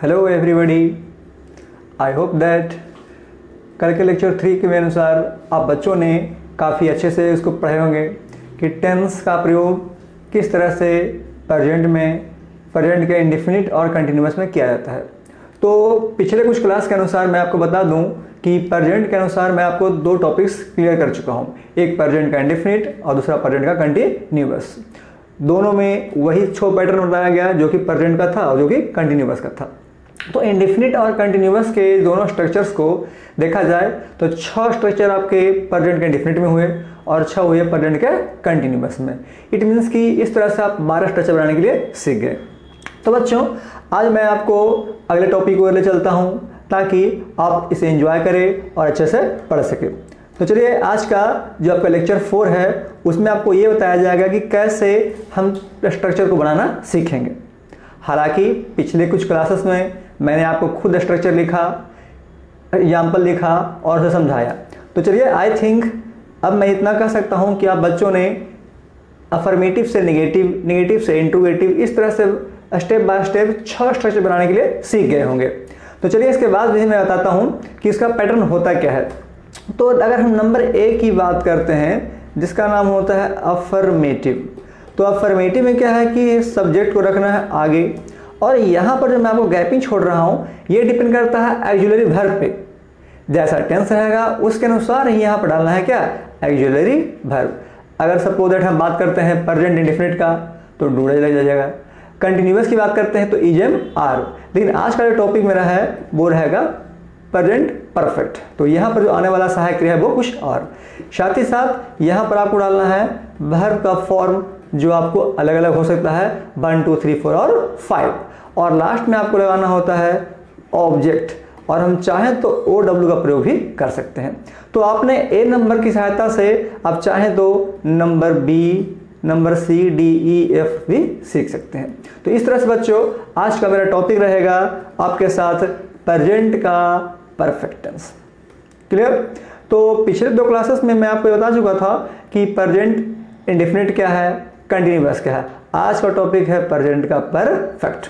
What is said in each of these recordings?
Hello everybody I hope that कल के lecture three के अनुसार आप बच्चों ने काफ़ी अच्छे से उसको पढ़े होंगे कि टेंस का प्रयोग किस तरह से प्रजेंट में प्रजेंट के इंडिफिनिट और कंटिन्यूस में किया जाता है। तो पिछले कुछ क्लास के अनुसार मैं आपको बता दूँ कि प्रजेंट के अनुसार मैं आपको दो टॉपिक्स क्लियर कर चुका हूँ। एक प्रजेंट का इंडिफिनिट और दूसरा प्रजेंट का कंटिन्यूस दोनों में वही छो पैटर्न बताया गया जो कि प्रजेंट का था और जो कि कंटिन्यूस का था। तो इंडिफिनिट और कंटिन्यूस के दोनों स्ट्रक्चर्स को देखा जाए तो छह स्ट्रक्चर आपके प्रजेंट के इंडिफिनिट में हुए और छह हुए प्रजेंट के कंटिन्यूस में। इट मीन्स कि इस तरह से आप बारह स्ट्रक्चर बनाने के लिए सीख गए। तो बच्चों, आज मैं आपको अगले टॉपिक को ले चलता हूँ, ताकि आप इसे एंजॉय करें और अच्छे से पढ़ सकें। तो चलिए, आज का जो आपका लेक्चर फोर है, उसमें आपको ये बताया जाएगा कि कैसे हम स्ट्रक्चर को बनाना सीखेंगे। हालाँकि पिछले कुछ क्लासेस में मैंने आपको खुद स्ट्रक्चर लिखा एग्ज़ाम्पल लिखा और उसे समझाया। तो चलिए आई थिंक अब मैं इतना कह सकता हूँ कि आप बच्चों ने अफर्मेटिव से नेगेटिव नेगेटिव से इंट्रोगेटिव इस तरह से स्टेप बाय स्टेप छह स्ट्रक्चर बनाने के लिए सीख गए होंगे। तो चलिए, इसके बाद भी मैं बताता हूँ कि इसका पैटर्न होता क्या है। तो अगर हम नंबर ए की बात करते हैं, जिसका नाम होता है अफर्मेटिव तो अफर्मेटिव में क्या है कि सब्जेक्ट को रखना है आगे। और यहाँ पर जो मैं आपको गैपिंग छोड़ रहा हूँ, ये डिपेंड करता है एक्जुलरी भर पे। जैसा टेंस रहेगा, उसके अनुसार ही यहाँ पर डालना है क्या? एक्जुलरी भर अगर सपोज़ दैट हम बात करते हैं प्रजेंट इंडिफिनिट का तो डूडे लग जाएगा कंटिन्यूस की बात करते हैं तो इजम आर लेकिन आज का जो टॉपिक मेरा है, वो रहेगा प्रजेंट परफेक्ट तो यहाँ पर जो आने वाला सहायक क्रिया है, वो कुछ और। साथ ही साथ, यहाँ पर आपको डालना है भर का फॉर्म जो आपको अलग अलग हो सकता है। वन टू थ्री फोर और फाइव और लास्ट में आपको लगाना होता है ऑब्जेक्ट और हम चाहें तो ओ डब्ल्यू का प्रयोग भी कर सकते हैं। तो आपने ए नंबर की सहायता से आप चाहें तो number B number C D E F भी सीख सकते हैं। तो इस तरह से बच्चों, आज का मेरा टॉपिक रहेगा आपके साथ प्रजेंट का परफेक्ट टेंस क्लियर तो पिछले दो क्लासेस में मैं आपको बता चुका था कि प्रजेंट इंडिफिनिट क्या है कंटिन्यूस क्या है। आज का टॉपिक है प्रजेंट का परफेक्ट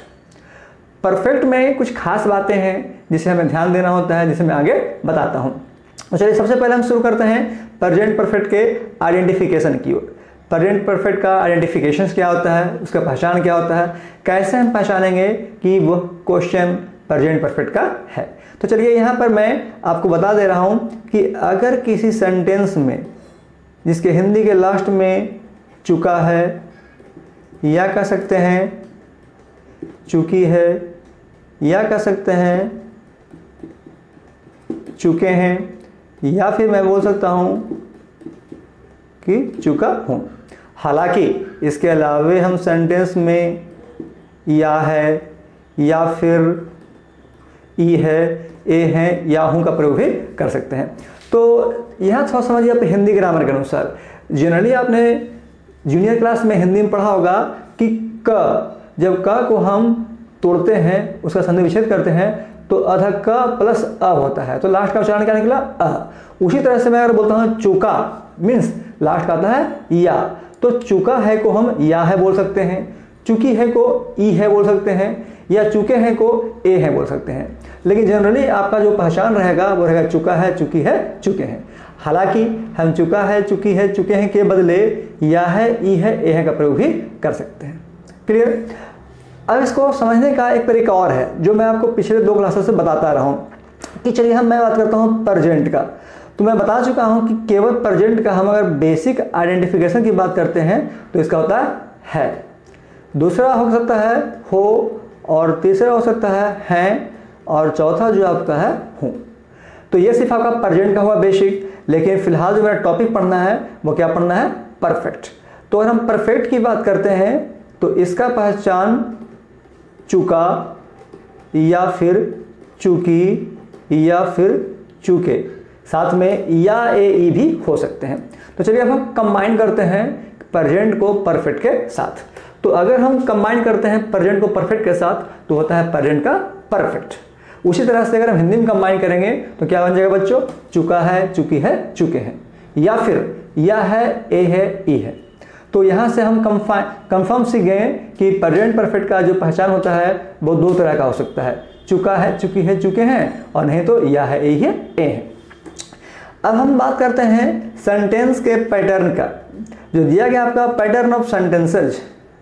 परफेक्ट में कुछ खास बातें हैं जिसे हमें ध्यान देना होता है, जिसे मैं आगे बताता हूँ। तो चलिए, सबसे पहले हम शुरू करते हैं प्रजेंट परफेक्ट के आइडेंटिफिकेशन की ओर। प्रजेंट परफेक्ट का आइडेंटिफिकेशन क्या होता है, उसका पहचान क्या होता है, कैसे हम पहचानेंगे कि वह क्वेश्चन प्रजेंट परफेक्ट का है। तो चलिए, यहाँ पर मैं आपको बता दे रहा हूँ कि अगर किसी सेंटेंस में, जिसके हिंदी के लास्ट में चुका है, या कह सकते हैं, चुकी है या कह सकते हैं, चुके हैं, या फिर मैं बोल सकता हूँ कि चुका हूँ। हालाँकि इसके अलावे हम सेंटेंस में या है, या फिर ई है, ए है, या हूँ का प्रयोग भी कर सकते हैं। तो यहाँ थोड़ा समझिए आप हिंदी ग्रामर के अनुसार। जनरली आपने जूनियर क्लास में हिंदी में पढ़ा होगा कि क, जब क को हम तोड़ते हैं, उसका संधि विच्छेद करते हैं तो अध क प्लस अ होता है। तो लास्ट का उच्चारण क्या निकला? अ। उसी तरह से मैं अगर बोलता हूँ चुका मीन्स लास्ट का आता है या। तो चुका है को हम या है बोल सकते हैं, चुकी है को ई है बोल सकते हैं, या चुके हैं को ए है बोल सकते हैं। लेकिन जनरली आपका जो पहचान रहेगा, वो रहेगा चुका है, चुकी है, चुके हैं। हालाँकि हम चुका है, चुकी है, चुके हैं के बदले या है, ई है, ए है का प्रयोग भी कर सकते हैं। क्लियर अब इसको समझने का एक तरीका और है, जो मैं आपको पिछले दो क्लासों से बताता रहा हूँ। कि चलिए हम, मैं बात करता हूँ प्रजेंट का। तो मैं बता चुका हूँ कि केवल प्रजेंट का हम अगर बेसिक आइडेंटिफिकेशन की बात करते हैं तो इसका होता है। दूसरा हो सकता है हो, और तीसरा हो सकता है हैं, और चौथा जो आपका है हूँ। तो ये सिर्फ़ आपका प्रजेंट का हुआ बेसिक लेकिन फ़िलहाल जो मेरा टॉपिक पढ़ना है, वो क्या पढ़ना है? परफेक्ट तो अगर हम परफेक्ट की बात करते हैं तो इसका पहचान चुका या फिर चूकी या फिर चूके। साथ में या, ए, ई भी हो सकते हैं। तो चलिए अब हम कंबाइन करते हैं प्रजेंट को परफेक्ट के साथ। तो अगर हम कंबाइन करते हैं प्रजेंट को परफेक्ट के साथ तो होता है प्रजेंट का परफेक्ट उसी तरह से अगर हम हिंदी में कंबाइन करेंगे तो क्या बन जाएगा बच्चों? चुका है, चुकी है, चुके हैं। या फिर, या है, ए है, ई है। तो यहाँ से हम कंफर्म सीख गए कि प्रेजेंट परफेक्ट का जो पहचान होता है, वो दो तरह का हो सकता है। चुका है, चुकी है, चुके हैं, और नहीं तो या है, ए है ए है। अब हम बात करते हैं सेंटेंस के पैटर्न का। जो दिया गया आपका पैटर्न ऑफ़ सेंटेंसेज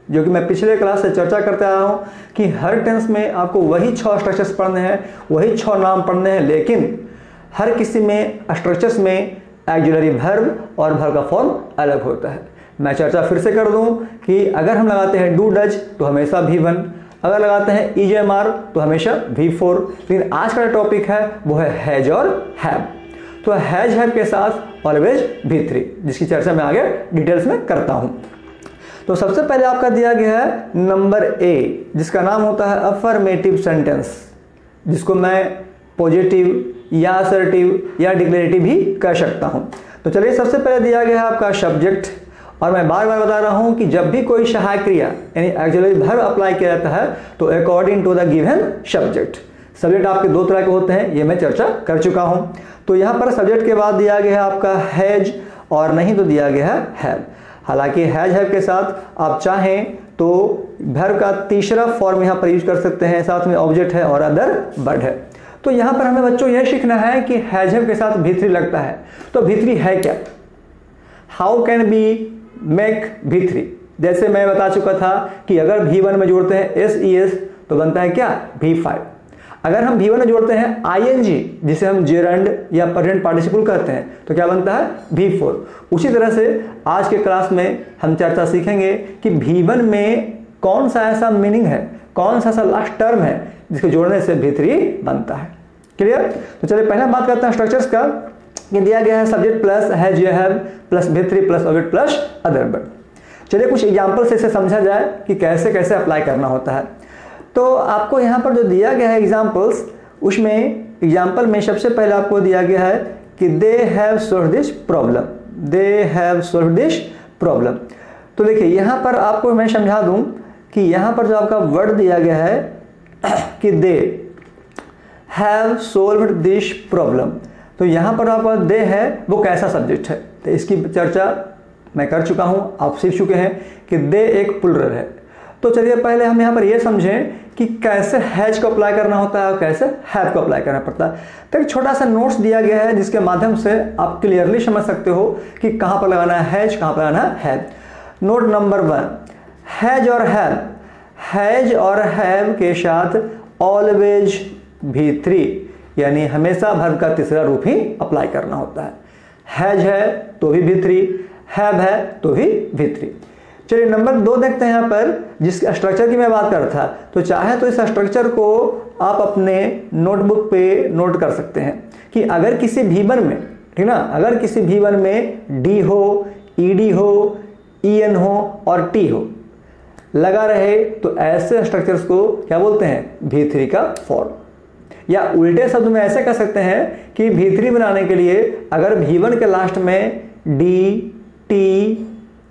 जो कि मैं पिछले क्लास से चर्चा करते आ रहा हूँ कि हर टेंस में आपको वही छः स्ट्रक्चर्स पढ़ने हैं, वही छः नाम पढ़ने हैं, लेकिन हर किसी में स्ट्रक्चर्स में एक्जुलरी भर्व और भर का फॉर्म अलग होता है। मैं चर्चा फिर से कर दूँ कि अगर हम लगाते हैं डू डज तो हमेशा भी वन। अगर लगाते हैं ई तो हमेशा वी फोर। लेकिन आज का टॉपिक है, वो है हैज़ और हैव। तो हैज़, हैव के साथ ऑलवेज भी थ्री, जिसकी चर्चा मैं आगे डिटेल्स में करता हूँ। तो सबसे पहले आपका दिया गया है नंबर ए, जिसका नाम होता है अफर्मेटिव सेंटेंस जिसको मैं पॉजिटिव या असर्टिव या डिक्लेरेटिव भी कह सकता हूँ। तो चलिए सबसे पहले दिया गया है आपका सब्जेक्ट और मैं बार बार बता रहा हूँ कि जब भी कोई सहायक क्रिया यानी एक्चुअली भर अप्लाई किया जाता है तो according to the given subject subject आपके दो तरह के होते हैं, ये मैं चर्चा कर चुका हूँ। तो यहाँ पर सब्जेक्ट के बाद दिया गया है आपका हैज़ और नहीं तो दिया गया है हालाँकि हैज़ हैव के साथ आप चाहें तो भर का तीसरा फॉर्म यहाँ पर यूज़ कर सकते हैं, साथ में ऑब्जेक्ट है और अदर बर्ड है। तो यहाँ पर हमें बच्चों यह सीखना है कि हैज़ हैव के साथ भीतरी लगता है। तो भीतरी है क्या? How can be make V three. जैसे मैं बता चुका था कि अगर भी वन में जोड़ते हैं एस, ई, एस तो बनता है क्या? भी फाइव। अगर हम भी वन में जोड़ते हैं आई, एन, जी, जिसे हम जेरंड या प्रेजेंट पार्टिसिपल कहते हैं तो क्या बनता है? भी फोर। उसी तरह से आज के क्लास में हम चर्चा सीखेंगे कि भी वन में कौन सा ऐसा मीनिंग है, कौन सा ऐसा लास्ट टर्म है जिसको जोड़ने से भी थ्री बनता है। क्लियर तो चलिए पहले बात करते हैं स्ट्रक्चर्स का। कि दिया गया है subject plus has you have plus भित्री plus object plus other but चलिए कुछ एग्ज़ाम्पल से इसे समझा जाए कि कैसे कैसे अप्लाई करना होता है। तो आपको यहाँ पर जो दिया गया है एग्जाम्पल्स उसमें एग्ज़ाम्पल में सबसे पहले आपको दिया गया है कि they have solve this problem they have solve this problem तो देखिए, यहाँ पर आपको मैं समझा दूँ कि यहाँ पर जो आपका वर्ड दिया गया है कि they have solve this problem तो यहाँ पर आपका दे है, वो कैसा सब्जेक्ट है? तो इसकी चर्चा मैं कर चुका हूँ, आप सीख चुके हैं कि दे एक पुलर है। तो चलिए पहले हम यहाँ पर ये समझें कि कैसे हैज़ को अप्लाई करना होता है और कैसे हैव को अप्लाई करना पड़ता है। तो एक छोटा सा नोट्स दिया गया है, जिसके माध्यम से आप क्लियरली समझ सकते हो कि कहाँ पर लगाना है हैज़ कहाँ पर लगाना है नोट नंबर वन हैज़ और हैव हैज़ और हैव के साथ ऑलवेज भी थ्री यानी हमेशा भर्व का तीसरा रूप ही अप्लाई करना होता है। हैज़ है तो भी भित्री, हैव है तो भी भित्री। चलिए नंबर दो देखते हैं यहाँ पर, जिस स्ट्रक्चर की मैं बात कर रहा था। तो चाहे तो इस स्ट्रक्चर को आप अपने नोटबुक पे नोट कर सकते हैं कि अगर किसी भीवन में, ठीक ना, अगर किसी भीवन में डी हो ईडी हो ईएन हो और टी हो, लगा रहे तो ऐसे स्ट्रक्चर्स को क्या बोलते हैं? भी थ्री का फॉर्म या उल्टे शब्द में ऐसे कह सकते हैं कि भी बनाने के लिए अगर भी के लास्ट में डी टी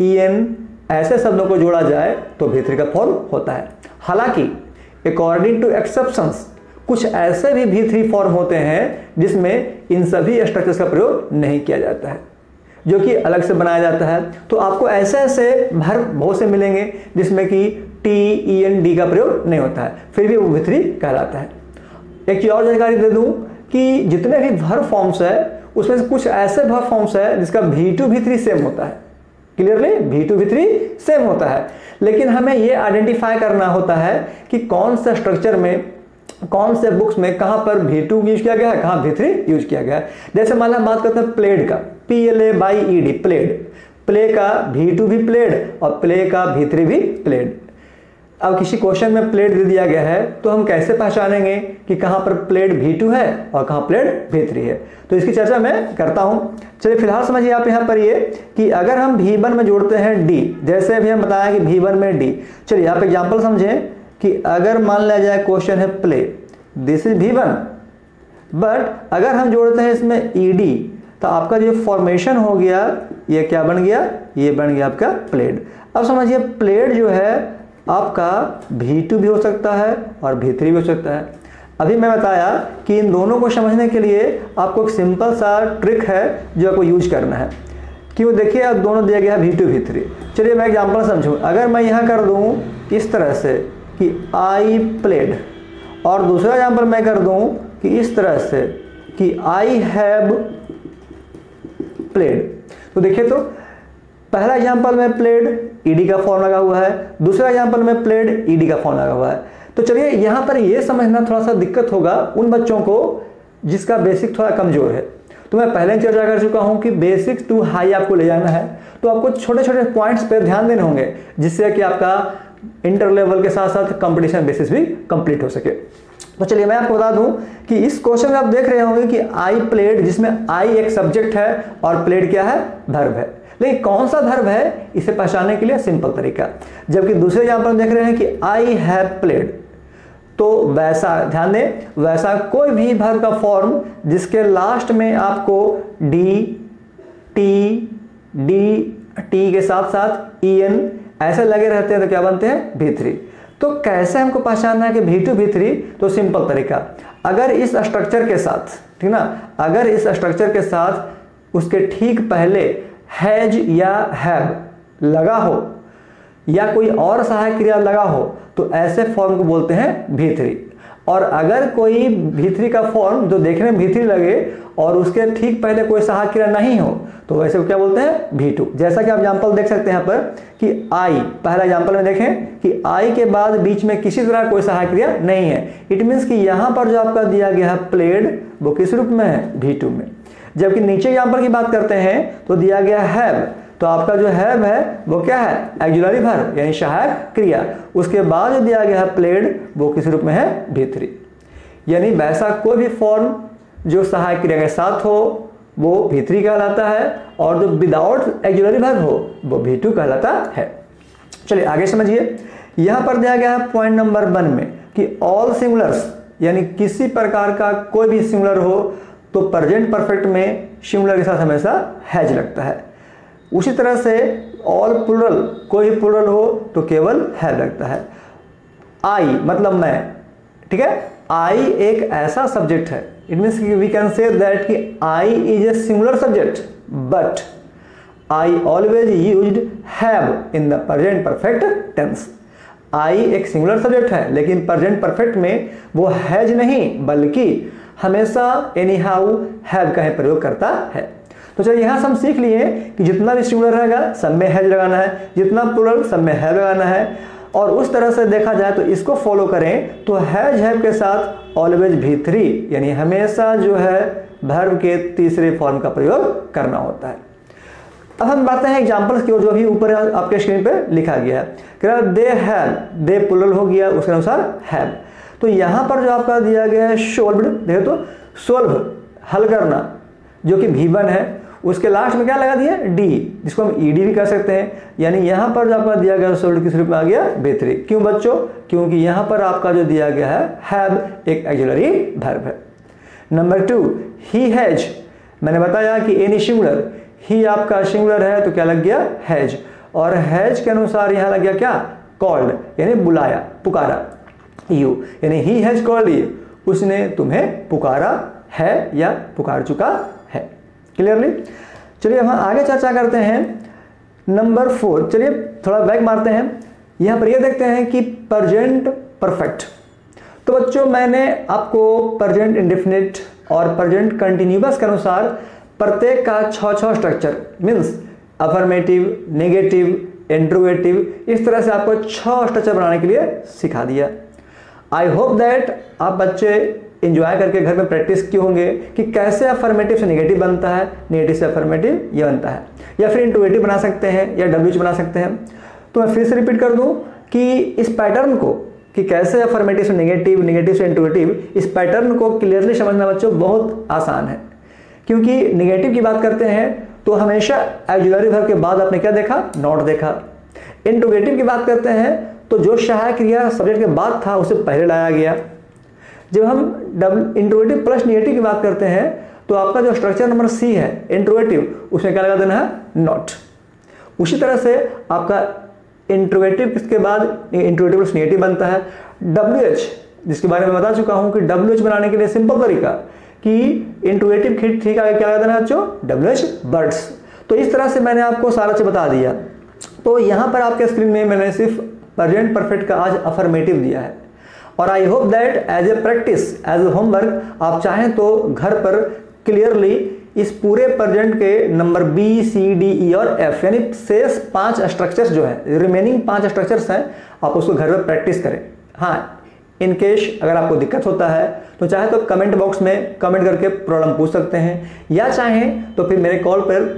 ई एन ऐसे शब्दों को जोड़ा जाए तो भी का फॉर्म होता है। हालाँकि अकॉर्डिंग टू एक्सेप्शंस कुछ ऐसे भी भी थ्री फॉर्म होते हैं जिसमें इन सभी स्ट्रक्चर्स का प्रयोग नहीं किया जाता है, जो कि अलग से बनाया जाता है। तो आपको ऐसे ऐसे भर बहुत से मिलेंगे जिसमें कि टी ई एन डी का प्रयोग नहीं होता है, फिर भी वो भी थ्री कहलाता है। एक चीज़ और जानकारी दे दूँ कि जितने भी भर फॉर्म्स है, उसमें से कुछ ऐसे भर फॉर्म्स है जिसका भी टू भी थ्री सेम होता है। क्लियरली भी टू भी थ्री सेम होता है। लेकिन हमें यह आइडेंटिफाई करना होता है कि कौन सा स्ट्रक्चर में, कौन से बुक्स में कहाँ पर भी टू यूज़ किया गया है, कहाँ भी थ्री यूज़ किया गया है। जैसे मान लो बात करते हैं प्लेड का। P L A Y E D played play का भी टू भी प्लेड और प्ले का भी थ्री भी प्लेड अब किसी क्वेश्चन में प्लेट दे दिया गया है तो हम कैसे पहचानेंगे कि कहाँ पर प्लेट V2 है और कहाँ प्लेट V3 है? तो इसकी चर्चा मैं करता हूँ। चलिए, फ़िलहाल समझिए आप यहाँ पर ये कि अगर हम V1 में जोड़ते हैं डी जैसे अभी हम बताया कि V1 में डी चलिए आप एग्ज़ाम्पल समझें कि अगर मान लिया जाए क्वेश्चन है play this is V1 but अगर हम जोड़ते हैं इसमें ईडी तो आपका जो फॉर्मेशन हो गया, ये क्या बन गया? ये बन गया आपका प्लेट अब समझिए प्लेट जो है आपका भी टू भी हो सकता है और भी थ्री भी हो सकता है। अभी मैं बताया कि इन दोनों को समझने के लिए आपको एक सिंपल सा ट्रिक है जो आपको यूज़ करना है। क्यों? देखिए, अब दोनों दिया गया है भी टू भी थ्री चलिए, मैं एग्ज़ाम्पल समझूँ। अगर मैं यहाँ कर दूँ इस तरह से कि आई प्लेड और दूसरा एग्ज़ाम्पल मैं कर दूँ कि इस तरह से कि आई हैव प्लेड तो देखिए तो पहला एग्ज़ाम्पल में प्लेड ईडी का फॉर्म लगा हुआ है, दूसरा एग्ज़ाम्पल में प्लेड ईडी का फॉर्म लगा हुआ है। तो चलिए, यहाँ पर यह समझना थोड़ा सा दिक्कत होगा उन बच्चों को जिसका बेसिक थोड़ा कमज़ोर है। तो मैं पहले चर्चा कर चुका हूँ कि बेसिक टू हाई आपको ले जाना है। तो आपको छोटे छोटे पॉइंट्स पर ध्यान देने होंगे, जिससे कि आपका इंटर लेवल के साथ साथ कंपटीशन बेसिस भी कंप्लीट हो सके। तो चलिए, मैं आपको बता दूँ कि इस क्वेश्चन में आप देख रहे होंगे कि आई प्लेड जिसमें आई एक सब्जेक्ट है और प्लेड क्या है? धर्म है। लेकिन कौन सा धर्म है? इसे पहचानने के लिए सिंपल तरीका। जबकि दूसरे यहाँ पर देख रहे हैं कि आई हैव प्लेड तो वैसा, ध्यान दें, वैसा कोई भी वर्ब का फॉर्म जिसके लास्ट में आपको डी टी डी टी के साथ साथ ई एन ऐसे लगे रहते हैं तो क्या बनते हैं? भी थ्री तो कैसे हमको पहचानना है कि भी टू भी थ्री तो सिंपल तरीका। अगर इस स्ट्रक्चर के साथ, ठीक ना? अगर इस स्ट्रक्चर के साथ उसके ठीक पहले हैज़ या हैव, लगा हो, या कोई और सहायक क्रिया लगा हो तो ऐसे फॉर्म को बोलते हैं भी थ्री और अगर कोई भी थ्री का फॉर्म जो देखने में भी थ्री लगे और उसके ठीक पहले कोई सहायक क्रिया नहीं हो तो वैसे क्या बोलते हैं? भी टू जैसा कि आप एग्ज़ाम्पल देख सकते हैं यहाँ पर कि आई पहला एग्ज़ाम्पल में देखें कि आई के बाद बीच में किसी तरह कोई सहायक क्रिया नहीं है। इट मीन्स कि यहाँ पर जो आपका दिया गया है प्लेड वो किस रूप में है? भी टू में। जबकि नीचे एग्ज़ाम्पल की बात करते हैं तो दिया गया हैव तो आपका जो हैव है, वो क्या है? एक्जुलरी भर यानी सहायक क्रिया। उसके बाद जो दिया गया है प्लेड वो किस रूप में है भी यानी वैसा कोई भी फॉर्म जो सहायक क्रिया के साथ हो, वो भीतरी कहलाता है, और जो विदाउट एक्जुलरी भर हो, वो भी कहलाता है। चलिए, आगे समझिए। यहाँ पर दिया गया है पॉइंट नंबर वन में कि ऑल सिंगुलर्स यानी किसी प्रकार का कोई भी सिंगुलर हो तो प्रेजेंट परफेक्ट में सिंगुलर के साथ हमेशा हैज़ लगता है। उसी तरह से ऑल प्लुरल कोई प्लुरल हो तो केवल है लगता है। आई मतलब मैं, ठीक है? आई एक ऐसा सब्जेक्ट है। It means we can say that कि I is a singular subject but I always use have in the present perfect tense I एक सिंगुलर सब्जेक्ट है, लेकिन प्रेजेंट परफेक्ट में वो हैज़ नहीं, बल्कि हमेशा एनी हाउ हैव का प्रयोग करता है। तो चलिए यहाँ से हम सीख लिए कि जितना भी सिंगुलर रहेगा सब में हैज़ लगाना है, जितना प्लुरल सब में हैव लगाना है। और उस तरह से देखा जाए तो इसको फॉलो करें तो हैज़ हैव के साथ ऑलवेज भी थ्री यानी हमेशा जो है भर्व के तीसरे फॉर्म का प्रयोग करना होता है। अब हम बातें हैं एग्जाम्पल्स की ओर, जो भी ऊपर आपके स्क्रीन पे लिखा गया है। दे हैव दे प्लुरल हो गया, उसके अनुसार हैव तो यहाँ पर जो आपका दिया गया है शोल्ड देखो तो सोल्व हल करना, जो कि भी वन है, उसके लास्ट में क्या लगा दिया डी जिसको हम ईडी भी कर सकते हैं। यानी यहाँ पर जो आपका दिया गया सोल्ड किस रूप में आ गया? बेहतरी क्यों बच्चों? क्योंकि यहाँ पर आपका जो दिया गया है हैव एक एक्जुलरी वर्ब है। नंबर टू ही हैज़ मैंने बताया कि एनी सिंगुलर ही आपका सिंगुलर है तो क्या लग गया? हैज़ और हैज़ के अनुसार यहाँ लग गया क्या? कॉल्ड यानी बुलाया, पुकारा। यू यानी ही हैज़ कॉल्ड यू उसने तुम्हें पुकारा है या पुकार चुका है। क्लियरली चलिए हम आगे चर्चा करते हैं। नंबर फोर चलिए थोड़ा बैक मारते हैं। यहाँ पर यह देखते हैं कि प्रजेंट परफेक्ट तो बच्चों, मैंने आपको प्रजेंट इंडिफिनिट और प्रजेंट कंटिन्यूस के अनुसार प्रत्येक का छ छ structure means affirmative negative interrogative इस तरह से आपको छह स्ट्रक्चर बनाने के लिए सिखा दिया। आई होप दैट आप बच्चे इंजॉय करके घर में प्रैक्टिस किए होंगे? कि कैसे अफर्मेटिव से नेगेटिव बनता है नेगेटिव से अफर्मेटिव ये बनता है। या फिर इंटोवेटिव बना सकते हैं, या डब्ल्यू बना सकते हैं। तो मैं फिर से रिपीट कर दूँ कि इस पैटर्न को, कि कैसे अफर्मेटिव से नेगेटिव नेगेटिव से इंटोवेटिव इस पैटर्न को क्लियरली समझना बच्चों बहुत आसान है। क्योंकि निगेटिव की बात करते हैं तो हमेशा एक्जुलरी वर्ब के बाद आपने क्या देखा? नॉट देखा। इंटोगेटिव की बात करते हैं तो जो सहायक क्रिया सब्जेक्ट के बाद था, उसे पहले लाया गया। जब हम डबल इंट्रोवेटिव प्लस निगेटिव की बात करते हैं तो आपका जो स्ट्रक्चर नंबर सी है इंट्रोवेटिव उसमें क्या लगा देना है? नॉट उसी तरह से आपका इंट्रोवेटिव इसके बाद? इंट्रोवेटिव प्लस निगेटिव बनता है। डब्ल्यू एच जिसके बारे में बता चुका हूँ कि डब्ल्यू एच बनाने के लिए सिंपल तरीका कि इंट्रोवेटिव ठीक आगे क्या लगा देना बच्चों? डब्ल्यू एच बर्ड्स तो इस तरह से मैंने आपको सारा चीज़ बता दिया। तो यहाँ पर आपके स्क्रीन में मैंने सिर्फ़ प्रेजेंट परफेक्ट का आज अफर्मेटिव दिया है। और I hope that as a practice as a homework आप चाहें तो घर पर क्लियरली इस पूरे प्रेजेंट के number B C D E और एफ़ यानी शेष पाँच स्ट्रक्चर्स जो है रिमेनिंग पाँच स्ट्रक्चर्स हैं, आप उसको घर पर प्रैक्टिस करें। हाँ इन केस अगर आपको दिक्कत होता है तो चाहे तो कमेंट बॉक्स में कमेंट करके प्रॉब्लम पूछ सकते हैं, या चाहें तो फिर मेरे कॉल पर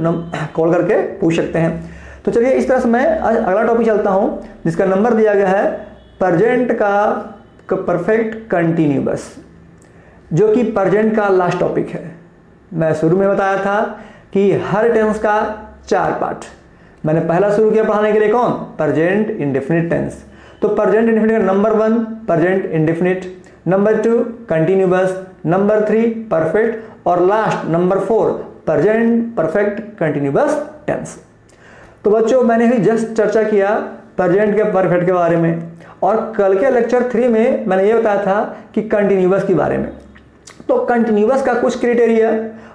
कॉल करके पूछ सकते हैं। तो चलिए इस तरह से मैं अगला टॉपिक चलता हूँ, जिसका नंबर दिया गया है प्रजेंट का परफेक्ट कंटिन्यूबस जो कि प्रजेंट का लास्ट टॉपिक है। मैं शुरू में बताया था कि हर टेंस का चार पार्ट मैंने पहला शुरू किया पढ़ाने के लिए कौन? प्रजेंट इंडेफिनिट टेंस तो प्रजेंट इंडेफिनिट का number one present indefinite number two continuous number three perfect और last number four present perfect continuous tense तो बच्चों, मैंने ही जस्ट चर्चा किया प्रजेंट के परफेक्ट के बारे में। और कल के लेक्चर थ्री में मैंने ये बताया था कि कंटिन्यूस के बारे में। तो कंटिन्यूस का कुछ क्रिटेरिया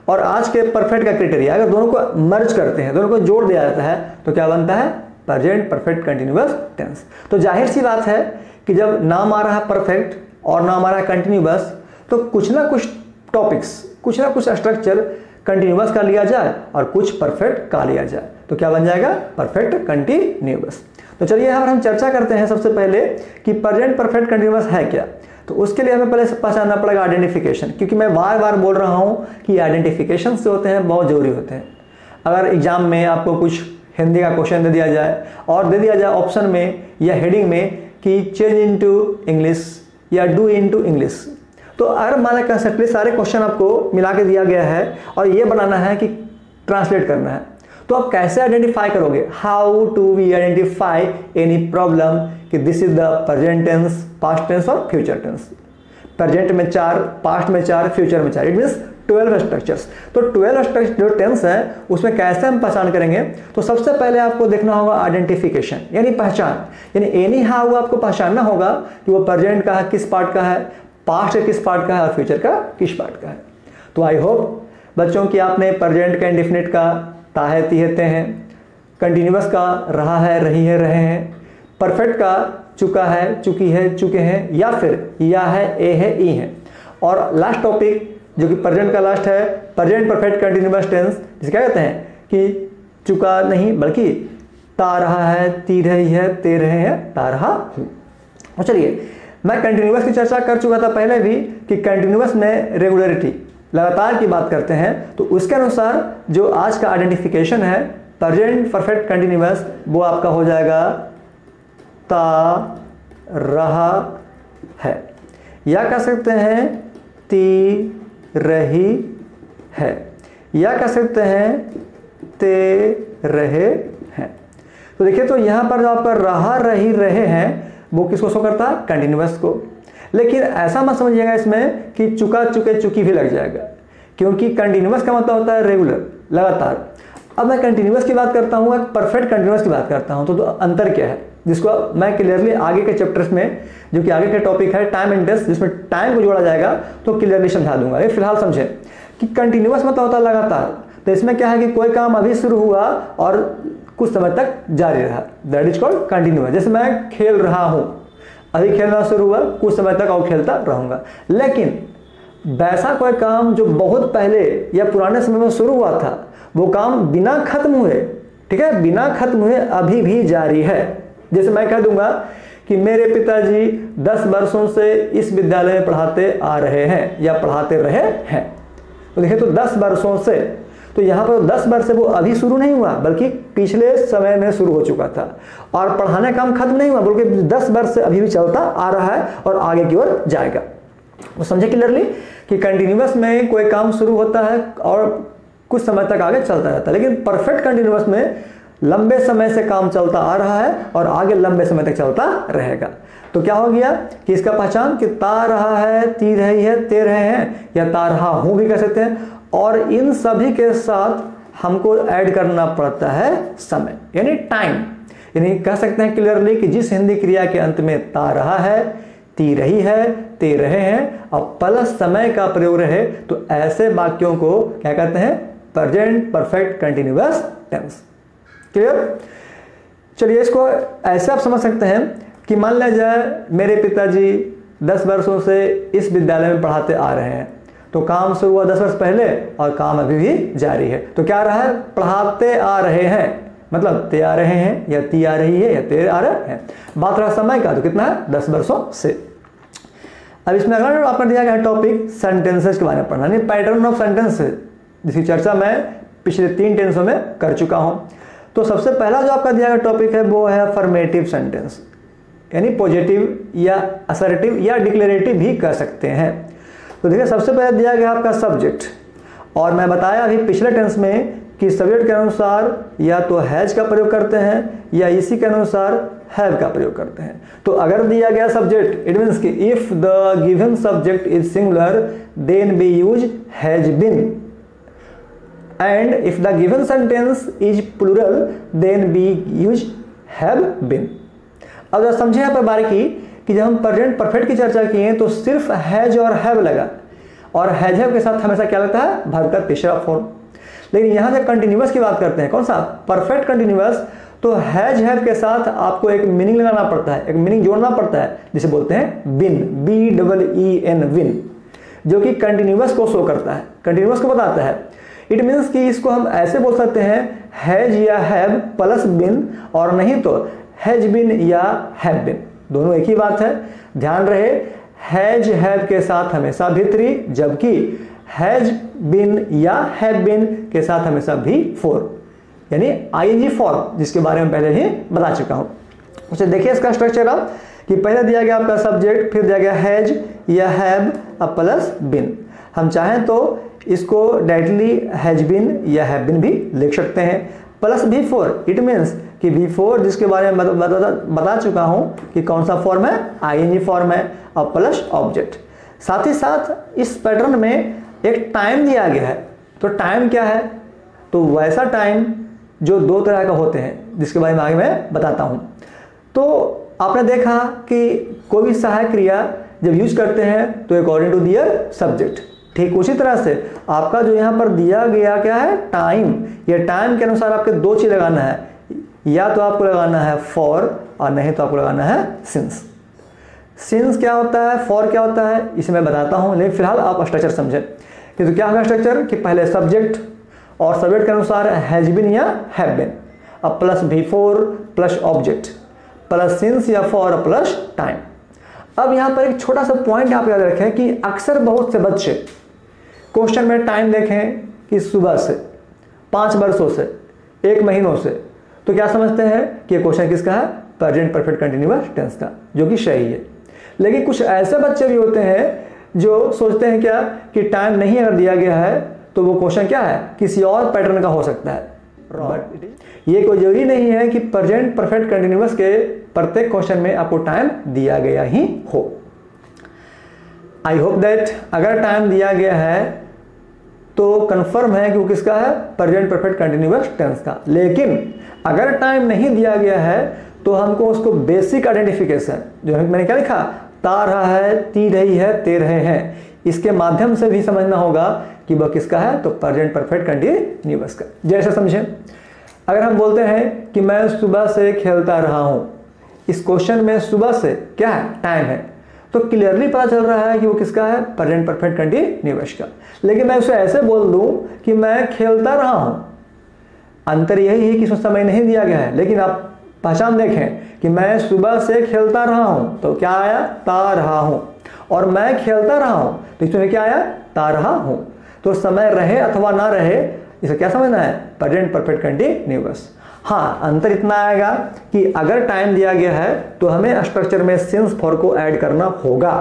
और आज के परफेक्ट का क्रिटेरिया अगर दोनों को मर्ज करते हैं, दोनों को जोड़ दिया जाता है तो क्या बनता है? प्रेजेंट परफेक्ट कंटिन्यूस टेंस तो ज़ाहिर सी बात है कि जब नाम आ रहा है परफेक्ट और नाम आ रहा है कंटिन्यूस तो कुछ ना कुछ टॉपिक्स कुछ ना कुछ स्ट्रक्चर कंटिन्यूस का लिया जाए और कुछ परफेक्ट का लिया जाए। तो क्या बन जाएगा? परफेक्ट कंटिन्यूस तो चलिए यहाँ पर हम चर्चा करते हैं सबसे पहले कि प्रेजेंट परफेक्ट कंटिन्यूस है क्या? तो उसके लिए हमें पहले पहचानना पड़ेगा आइडेंटिफिकेशन क्योंकि मैं बार बार बोल रहा हूँ कि आइडेंटिफिकेशन से होते हैं, बहुत ज़रूरी होते हैं। अगर एग्ज़ाम में आपको कुछ हिंदी का क्वेश्चन दे दिया जाए और दे दिया जाए ऑप्शन में या हेडिंग में कि चेंज इनटू इंग्लिश या डू इनटू इंग्लिश तो अगर मान कंसेप्टली सारे क्वेश्चन आपको मिला के दिया गया है और ये बनाना है कि ट्रांसलेट करना है। तो आप कैसे आइडेंटिफाई करोगे? How to we identify any problem कि this is the present tense past tense और फ्यूचर टेंस प्रेजेंट में चार पास्ट में चार फ्यूचर में चार. इट मीन ट्वेल्व स्ट्रक्चर्स तो ट्वेल्व स्ट्रक्चर जो टेंस है, उसमें कैसे हम पहचान करेंगे? तो सबसे पहले आपको देखना होगा आइडेंटिफिकेशन यानी पहचान. यानी एनी हाउ आपको पहचानना होगा कि वो प्रेजेंट का है, किस पार्ट का है पास्ट किस पार्ट का है, और फ्यूचर का किस पार्ट का है. तो आई होप बच्चों की आपने प्रेजेंट का इंडिफिनिट का ताहे तीहते हैं। कंटिन्यूस का रहा है, रही है, रहे हैं। परफेक्ट का चुका है, चुकी है, चुके हैं, या फिर या है, ए है, ई है। और लास्ट टॉपिक जो कि प्रेजेंट का लास्ट है प्रेजेंट परफेक्ट कंटिन्यूस टेंस जिसे क्या कहते हैं? कि चुका नहीं, बल्कि ता रहा है, ती रही है, ते रहे हैं, ता रहा हूँ। और चलिए, मैं कंटिन्यूस की चर्चा कर चुका था पहले भी कि कंटिन्यूस में रेगुलरिटी लगातार की बात करते हैं तो उसके अनुसार जो आज का आइडेंटिफिकेशन है प्रजेंट परफेक्ट कंटिन्यूस वो आपका हो जाएगा, ता रहा है। या कह सकते हैं, ती रही है। या कह सकते हैं, ते रहे हैं। तो देखिए तो यहाँ पर जो आपका रहा रही रहे हैं, वो किसको शो करता है? कंटिन्यूस को। लेकिन ऐसा मत समझिएगा इसमें कि चुका चुके चुकी भी लग जाएगा। क्योंकि कंटिन्यूस का मतलब होता है रेगुलर लगातार। अब मैं कंटिन्यूस की बात करता हूँ एक परफेक्ट कंटिन्यूस की बात करता हूँ तो, तो अंतर क्या है? जिसको मैं क्लियरली आगे के चैप्टर्स में जो कि आगे का टॉपिक है टाइम एंड डेस्ट जिसमें टाइम को जोड़ा जाएगा तो क्लियरली समझा दूँगा। ये फ़िलहाल समझे कि कंटिन्यूस मतलब होता है लगातार। तो इसमें क्या है कि कोई काम अभी शुरू हुआ और कुछ समय तक जारी रहा। दैट इज़ कॉल्ड कंटिन्यूस जैसे मैं खेल रहा हूँ अभी खेलना शुरू हुआ, कुछ समय तक और खेलता रहूँगा। लेकिन वैसा कोई काम जो बहुत पहले या पुराने समय में शुरू हुआ था, वो काम बिना खत्म हुए, ठीक है, बिना खत्म हुए अभी भी जारी है। जैसे मैं कह दूँगा कि मेरे पिताजी 10 वर्षों से इस विद्यालय में पढ़ाते आ रहे हैं या पढ़ाते रहे हैं। तो देखिए तो 10 वर्षों से तो यहाँ पर 10 वर्ष से वो अभी शुरू नहीं हुआ, बल्कि पिछले समय में शुरू हो चुका था। और पढ़ाने काम खत्म नहीं हुआ, बल्कि 10 वर्ष से अभी भी चलता आ रहा है और आगे की ओर जाएगा। वो समझे क्लियरली कि कंटिन्यूस में कोई काम शुरू होता है और कुछ समय तक आगे चलता रहता है, लेकिन परफेक्ट कंटिन्यूस में लंबे समय से काम चलता आ रहा है और आगे लंबे समय तक चलता रहेगा। तो क्या हो गया कि इसका पहचान कि ता रहा है, ती रही है, ते रहे हैं, या ता रहा हूँ भी कह सकते हैं और इन सभी के साथ हमको ऐड करना पड़ता है समय, यानी टाइम यानी कह सकते हैं क्लियरली कि जिस हिंदी क्रिया के अंत में ता रहा है, ती रही है, ते रहे हैं और प्लस समय का प्रयोग रहे तो ऐसे वाक्यों को क्या कहते हैं? Present perfect continuous tense clear चलिए इसको ऐसे आप समझ सकते हैं कि मान लिया जाए मेरे पिताजी दस वर्षों से इस विद्यालय में पढ़ाते आ रहे हैं। तो काम शुरू हुआ दस वर्ष पहले और काम अभी भी जारी है। तो क्या रहा है? पढ़ाते आ रहे हैं। मतलब ते आ रहे हैं या ती आ रही है या ते आ रहे हैं। बात रहा समय का तो कितना है? दस वर्षों से। अब इसमें अगर आपका दिया गया टॉपिक सेंटेंसेस के बारे में पढ़ना। पैटर्न ऑफ़ सेंटेंस जिसकी चर्चा मैं पिछले तीन टेंसों में कर चुका हूँ। तो सबसे पहला जो आपका दिया गया टॉपिक है, वो है फॉर्मेटिव सेंटेंस यानी पॉजिटिव या असर्टिव या डिक्लेरेटिव भी कर सकते हैं। तो देखिए, सबसे पहले दिया गया आपका सब्जेक्ट और मैं बताया अभी पिछले टेंस में कि सब्जेक्ट के अनुसार या तो हैज़ का प्रयोग करते हैं, या इसी के अनुसार हैव का प्रयोग करते हैं। तो अगर दिया गया सब्जेक्ट इट मीन्स कि if the given subject is singular then we use has been and if the given sentence is plural then we use have been अब समझे यहाँ पर बारीकी कि जब हम प्रेजेंट परफेक्ट की चर्चा किए तो सिर्फ़ हैज़ और हैव लगा। और हैज़ हैव के साथ हमेशा क्या लगता है? भर्व का तीसरा फॉर्म लेकिन यहाँ से कंटिन्यूस की बात करते हैं। कौन सा? परफेक्ट कंटिन्यूस तो हैज़ हैव के साथ आपको एक मीनिंग लगाना पड़ता है। एक मीनिंग जोड़ना पड़ता है। जिसे बोलते हैं been B double E N been जो कि कंटिन्यूस को शो करता है। कंटिन्यूस को बताता है। इट मीन्स कि इसको हम ऐसे बोल सकते हैं, हैज़ या हैव प्लस बिन। और नहीं तो हैज़ बिन या हैव बिन। दोनों एक ही बात है। ध्यान रहे, हैज़ हैव के साथ हमेशा भित्री, जबकि हैज़ बिन या हैव बिन के साथ हमेशा भी फोर। यानी आईएनजी फॉर्म जिसके बारे में पहले ही बता चुका हूँ। उसे देखिए इसका स्ट्रक्चर अब, कि पहले दिया गया आपका सब्जेक्ट फिर दिया गया हैज़ या हैव, अब प्लस बिन। हम चाहें तो इसको डायरेक्टली हैज़ बिन या हैव बिन भी लिख सकते हैं। प्लस भी फोर इट मीन्स कि बी फोर जिसके बारे में बता, बता, चुका हूँ कि कौन सा फॉर्म है? आईएनजी फॉर्म है और प्लस ऑब्जेक्ट साथ ही साथ इस पैटर्न में एक टाइम दिया गया है। तो टाइम क्या है? तो वैसा टाइम जो दो तरह का होते हैं जिसके बारे में आगे मैं बताता हूँ। तो आपने देखा कि कोई भी सहायक क्रिया जब यूज़ करते हैं तो अकॉर्डिंग टू दियर सब्जेक्ट ठीक उसी तरह से आपका जो यहाँ पर दिया गया क्या है? टाइम ये टाइम के अनुसार आपके दो चीज़ लगाना है। या तो आपको लगाना है फॉर और नहीं तो आपको लगाना है सिंस सिंस क्या होता है? फॉर क्या होता है? इसे मैं बताता हूँ, लेकिन फ़िलहाल आप स्ट्रक्चर समझें। तो क्या होगा स्ट्रक्चर कि पहले सब्जेक्ट और सब्जेक्ट के अनुसार हैज़ बिन या हैव बिन अब plus before plus object plus since या फॉर प्लस टाइम अब यहाँ पर एक छोटा सा पॉइंट आप याद रखें कि अक्सर बहुत से बच्चे क्वेश्चन में टाइम देखें कि सुबह से, पाँच वर्षों से, एक महीनों से तो क्या समझते हैं कि क्वेश्चन किसका है? प्रेजेंट परफेक्ट कंटिन्यूस टेंस का जो कि सही है। लेकिन कुछ ऐसे बच्चे भी होते हैं जो सोचते हैं क्या कि टाइम नहीं अगर दिया गया है तो वो क्वेश्चन क्या है? किसी और पैटर्न का हो सकता है। बट ये कोई ज़रूरी नहीं है कि प्रेजेंट परफेक्ट कंटिन्यूस के प्रत्येक क्वेश्चन में आपको टाइम दिया गया ही हो। आई होप दैट अगर टाइम दिया गया है तो कंफर्म है कि वो किसका है? प्रेजेंट परफेक्ट कंटिन्यूस टेंस का। लेकिन अगर टाइम नहीं दिया गया है तो हमको उसको बेसिक आइडेंटिफिकेशन जो मैंने क्या लिखा? ता रहा है ती रही है ते रहे हैं। इसके माध्यम से भी समझना होगा कि वह किसका है? तो प्रेजेंट परफेक्ट कंटिन्यूस का। जैसे समझे। अगर हम बोलते हैं कि मैं सुबह से खेलता रहा हूँ, इस क्वेश्चन में सुबह से क्या है? टाइम है। तो क्लियरली पता चल रहा है कि वो किसका है? प्रेजेंट परफेक्ट कंटिन्यूस का। लेकिन मैं उसे ऐसे बोल दूँ कि मैं खेलता रहा हूँ अंतर यही है कि उसमें समय नहीं दिया गया है। लेकिन आप पहचान देखें कि मैं सुबह से खेलता रहा हूँ तो क्या आया? ता रहा हूँ। और मैं खेलता रहा हूँ तो इसमें क्या आया? ता रहा हूँ। तो समय रहे अथवा ना रहे, इसे क्या समझना है? प्रेजेंट परफेक्ट कंटिन्यूस हाँ अंतर इतना आएगा कि अगर टाइम दिया गया है तो हमें स्ट्रक्चर में सिंस फॉर को ऐड करना होगा।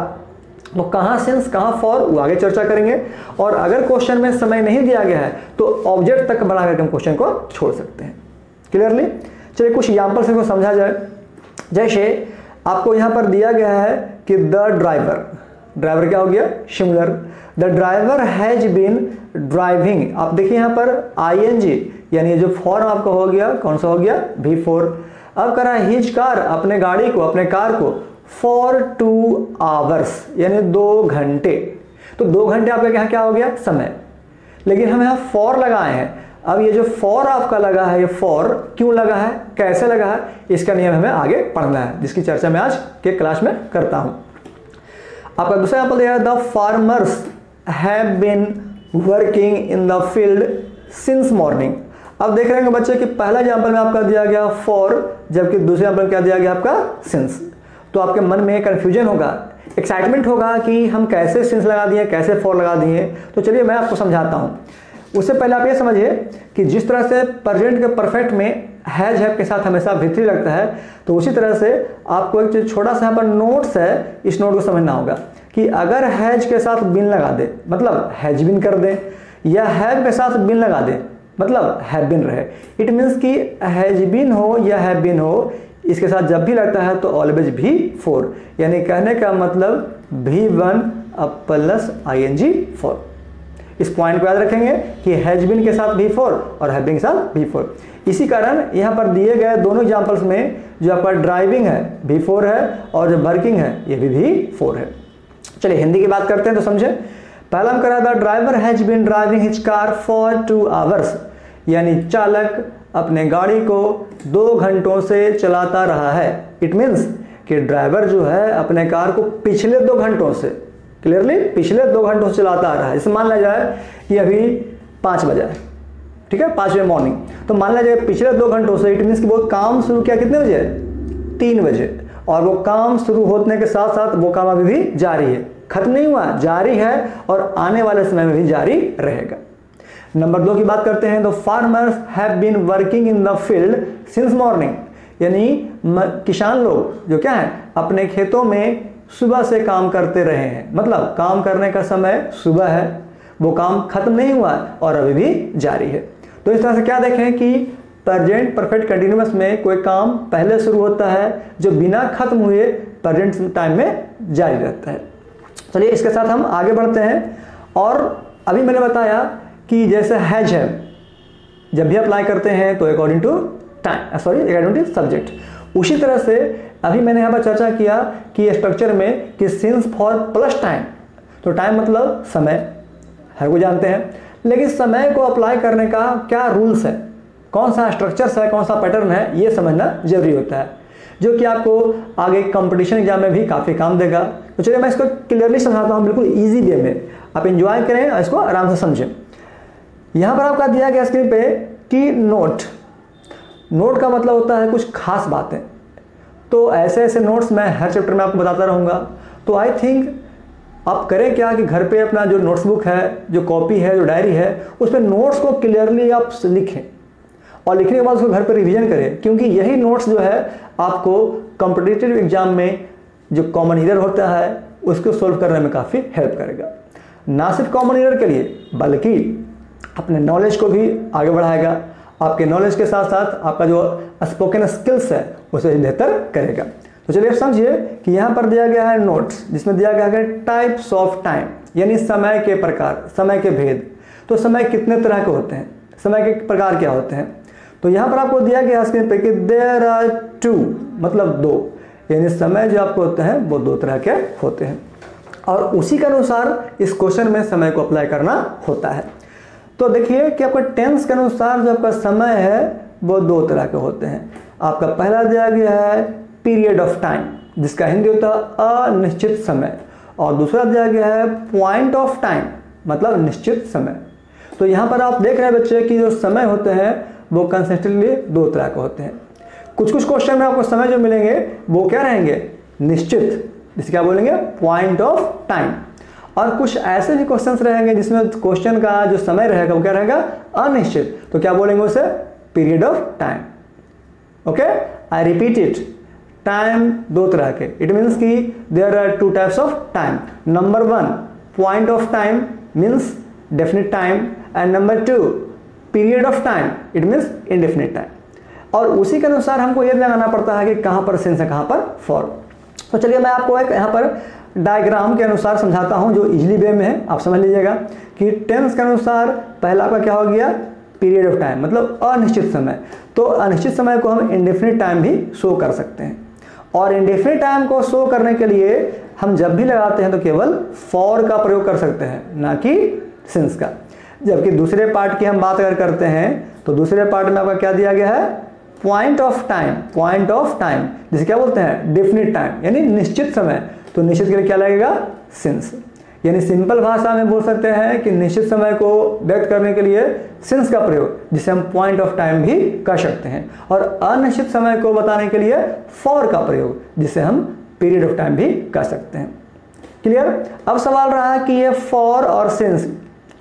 तो कहाँ सेंस कहाँ फॉर वो आगे चर्चा करेंगे। और अगर क्वेश्चन में समय नहीं दिया गया है तो ऑब्जेक्ट तक बना करके हम क्वेश्चन को छोड़ सकते हैं। क्लियरली चलिए, कुछ एग्ज़ाम्पल से समझा जाए। जैसे, आपको यहाँ पर दिया गया है कि द ड्राइवर ड्राइवर क्या हो गया? Similar the driver has been driving आप देखिए यहाँ पर आईएनजी यानी जो फॉर्म आपका हो गया, कौन सा हो गया? भी फोर अब करा हिज कार अपने गाड़ी को, अपने कार को। फॉर टू आवर्स, यानी दो घंटे। तो दो घंटे आपका क्या क्या हो गया? समय। लेकिन हम यहाँ फॉर लगाए हैं। अब ये जो फॉर आपका लगा है, ये फॉर क्यों लगा है? कैसे लगा है? इसका नियम हमें आगे पढ़ना है, जिसकी चर्चा मैं आज के क्लास में करता हूँ। आपका दूसरा एग्ज़ाम्पल दिया है, the farmers have been working in the field since morning. अब देख रहे हैं बच्चे कि पहला एग्ज़ाम्पल में आपका दिया गया फॉर, जबकि दूसरे एग्ज़ाम्पल क्या दिया गया आपका सिंस। तो आपके मन में कन्फ्यूज़न होगा एक्साइटमेंट होगा कि हम कैसे सिंस लगा दिए, कैसे फॉर लगा दिए। तो चलिए मैं आपको समझाता हूँ। उससे पहले आप ये समझिए कि जिस तरह से प्रेजेंट के परफेक्ट में हैज़ हैव के साथ हमेशा भित्री लगता है तो उसी तरह से आपको एक छोटा सा यहाँ पर नोट्स है, इस नोट को समझना होगा कि अगर हैज़ के साथ बिन लगा दे मतलब हैज़ बिन कर दे, या हैव के साथ बिन लगा दे मतलब हैव बिन रहे। इट मीन्स कि हैज़ बिन हो या हैव बिन हो इसके साथ जब भी लगता है तो ऑलवेज भी फोर यानी कहने का मतलब भी वन अब plus I N G for इस पॉइंट को याद रखेंगे कि हैज़ बिन के साथ भी फोर और हैव के साथ भी फोर इसी कारण यहाँ पर दिए गए दोनों एग्जाम्पल्स में जो आपका ड्राइविंग है, भी फोर है और जो वर्किंग है, ये भी भी फोर है. चलिए हिंदी की बात करते हैं तो समझे. पहला हम करा था driver has been driving his car for two hours यानी चालक अपने गाड़ी को दो घंटों से चलाता रहा है। इट मीन्स कि ड्राइवर जो है अपने कार को पिछले दो घंटों से क्लियरली पिछले दो घंटों से चलाता आ रहा है। इसे मान लिया जाए कि अभी पाँच बजे है, ठीक है? पाँच बजे मॉर्निंग तो मान लिया जाए पिछले दो घंटों से इट मीन्स कि वो काम शुरू किया कितने बजे? तीन बजे। और वो काम शुरू होने के साथ साथ वो काम अभी भी जारी है। खत्म नहीं हुआ, जारी है और आने वाले समय में भी जारी रहेगा। नंबर दो की बात करते हैं तो farmers have been working in the field since morning यानी किसान लोग जो क्या है, अपने खेतों में सुबह से काम करते रहे हैं। मतलब काम करने का समय सुबह है, वो काम खत्म नहीं हुआ है और अभी भी जारी है। तो इस तरह से क्या देखें कि प्रजेंट परफेक्ट कंटिन्यूस में कोई काम पहले शुरू होता है, जो बिना खत्म हुए प्रजेंट टाइम में जारी रहता है। चलिए इसके साथ हम आगे बढ़ते हैं और अभी मैंने बताया कि जैसे हैज़ है, जब भी अप्लाई करते हैं तो according to time sorry according to subject उसी तरह से अभी मैंने यहाँ पर चर्चा किया कि स्ट्रक्चर में कि सिंस फॉर प्लस टाइम तो टाइम मतलब समय, हर को जानते हैं. लेकिन समय को अप्लाई करने का क्या रूल्स है? कौन सा स्ट्रक्चर्स है, कौन सा पैटर्न है, ये समझना ज़रूरी होता है. जो कि आपको आगे कंपटीशन एग्ज़ाम में भी काफ़ी काम देगा. तो चलिए मैं इसको क्लियरली समझाता हूँ बिल्कुल ईजी वे में. आप इंजॉय करें और इसको आराम से समझें. यहाँ पर आपका दिया गया स्क्रीन पे कि नोट नोट का मतलब होता है कुछ खास बातें। तो ऐसे ऐसे नोट्स मैं हर चैप्टर में आपको बताता रहूँगा। तो आई थिंक आप करें क्या कि घर पे अपना जो नोट्सबुक है, जो कॉपी है, जो डायरी है, उस पर नोट्स को क्लियरली आप लिखें। और लिखने के बाद उसको घर पर रिवीजन करें। क्योंकि यही नोट्स जो है, आपको कॉम्पिटिटिव एग्ज़ाम में जो कॉमन ईयर होता है, उसको सोल्व करने में काफ़ी हेल्प करेगा। ना सिर्फ़ कॉमन ईयर के लिए, बल्कि अपने नॉलेज को भी आगे बढ़ाएगा। आपके नॉलेज के साथ साथ आपका जो स्पोकन स्किल्स है, उसे बेहतर करेगा। तो चलिए आप समझिए कि यहाँ पर दिया गया है नोट्स जिसमें दिया गया है टाइप्स ऑफ़ टाइम यानी समय के प्रकार, समय के भेद। तो समय कितने तरह के होते हैं? समय के प्रकार क्या होते हैं? तो यहाँ पर आपको दिया गया स्क्रीन पे कि देर आर टू मतलब दो। यानी समय जो आपको होते हैं, वो दो तरह के होते हैं। और उसी के अनुसार इस क्वेश्चन में समय को अप्लाई करना होता है। तो देखिए कि आपका टेंस के अनुसार जो आपका समय है, वो दो तरह के होते हैं। आपका पहला दिया गया है पीरियड ऑफ़ टाइम जिसका हिंदी होता है अनिश्चित समय, और दूसरा दिया गया है पॉइंट ऑफ़ टाइम मतलब निश्चित समय। तो यहाँ पर आप देख रहे हैं बच्चे कि जो समय होते हैं, वो कंसिस्टेंटली दो तरह के होते हैं। कुछ कुछ क्वेश्चन में आपको समय जो मिलेंगे, वो क्या रहेंगे? निश्चित। जिसे क्या बोलेंगे? पॉइंट ऑफ़ टाइम और कुछ ऐसे भी क्वेश्चंस रहेंगे जिसमें क्वेश्चन का जो समय रहेगा, वो क्या रहेगा? अनिश्चित। तो क्या बोलेंगे उसे? Period of time okay I repeat it time दो तरह के। इट मीन्स कि there are two types of time number one point of time means definite time and number two period of time it means indefinite time और उसी के अनुसार हमको यह लगाना पड़ता है कि कहाँ पर सेंस है कहाँ पर फॉर तो चलिए मैं आपको एक यहाँ पर डायग्राम के अनुसार समझाता हूँ, जो इजली वे में है, आप समझ लीजिएगा कि टेंस के अनुसार पहला का क्या हो गया? पीरियड ऑफ़ टाइम मतलब अनिश्चित समय। तो अनिश्चित समय को हम इंडेफिनिट टाइम भी शो कर सकते हैं। और इंडेफिनिट टाइम को शो करने के लिए हम जब भी लगाते हैं तो केवल फॉर का प्रयोग कर सकते हैं, ना कि सिंस का। जबकि दूसरे पार्ट की हम बात अगर करते हैं तो दूसरे पार्ट में आपका क्या दिया गया है? Point of time point of time जिसे क्या बोलते हैं? डेफिनिट टाइम यानी निश्चित समय। तो निश्चित के लिए क्या लगेगा? सिंस यानी सिंपल भाषा में बोल सकते हैं कि निश्चित समय को व्यक्त करने के लिए सिंस का प्रयोग, जिसे हम पॉइंट ऑफ़ टाइम भी कर सकते हैं। और अनिश्चित समय को बताने के लिए फॉर का प्रयोग, जिसे हम पीरियड ऑफ़ टाइम भी कर सकते हैं। क्लियर अब सवाल रहा कि ये फॉर और सिंस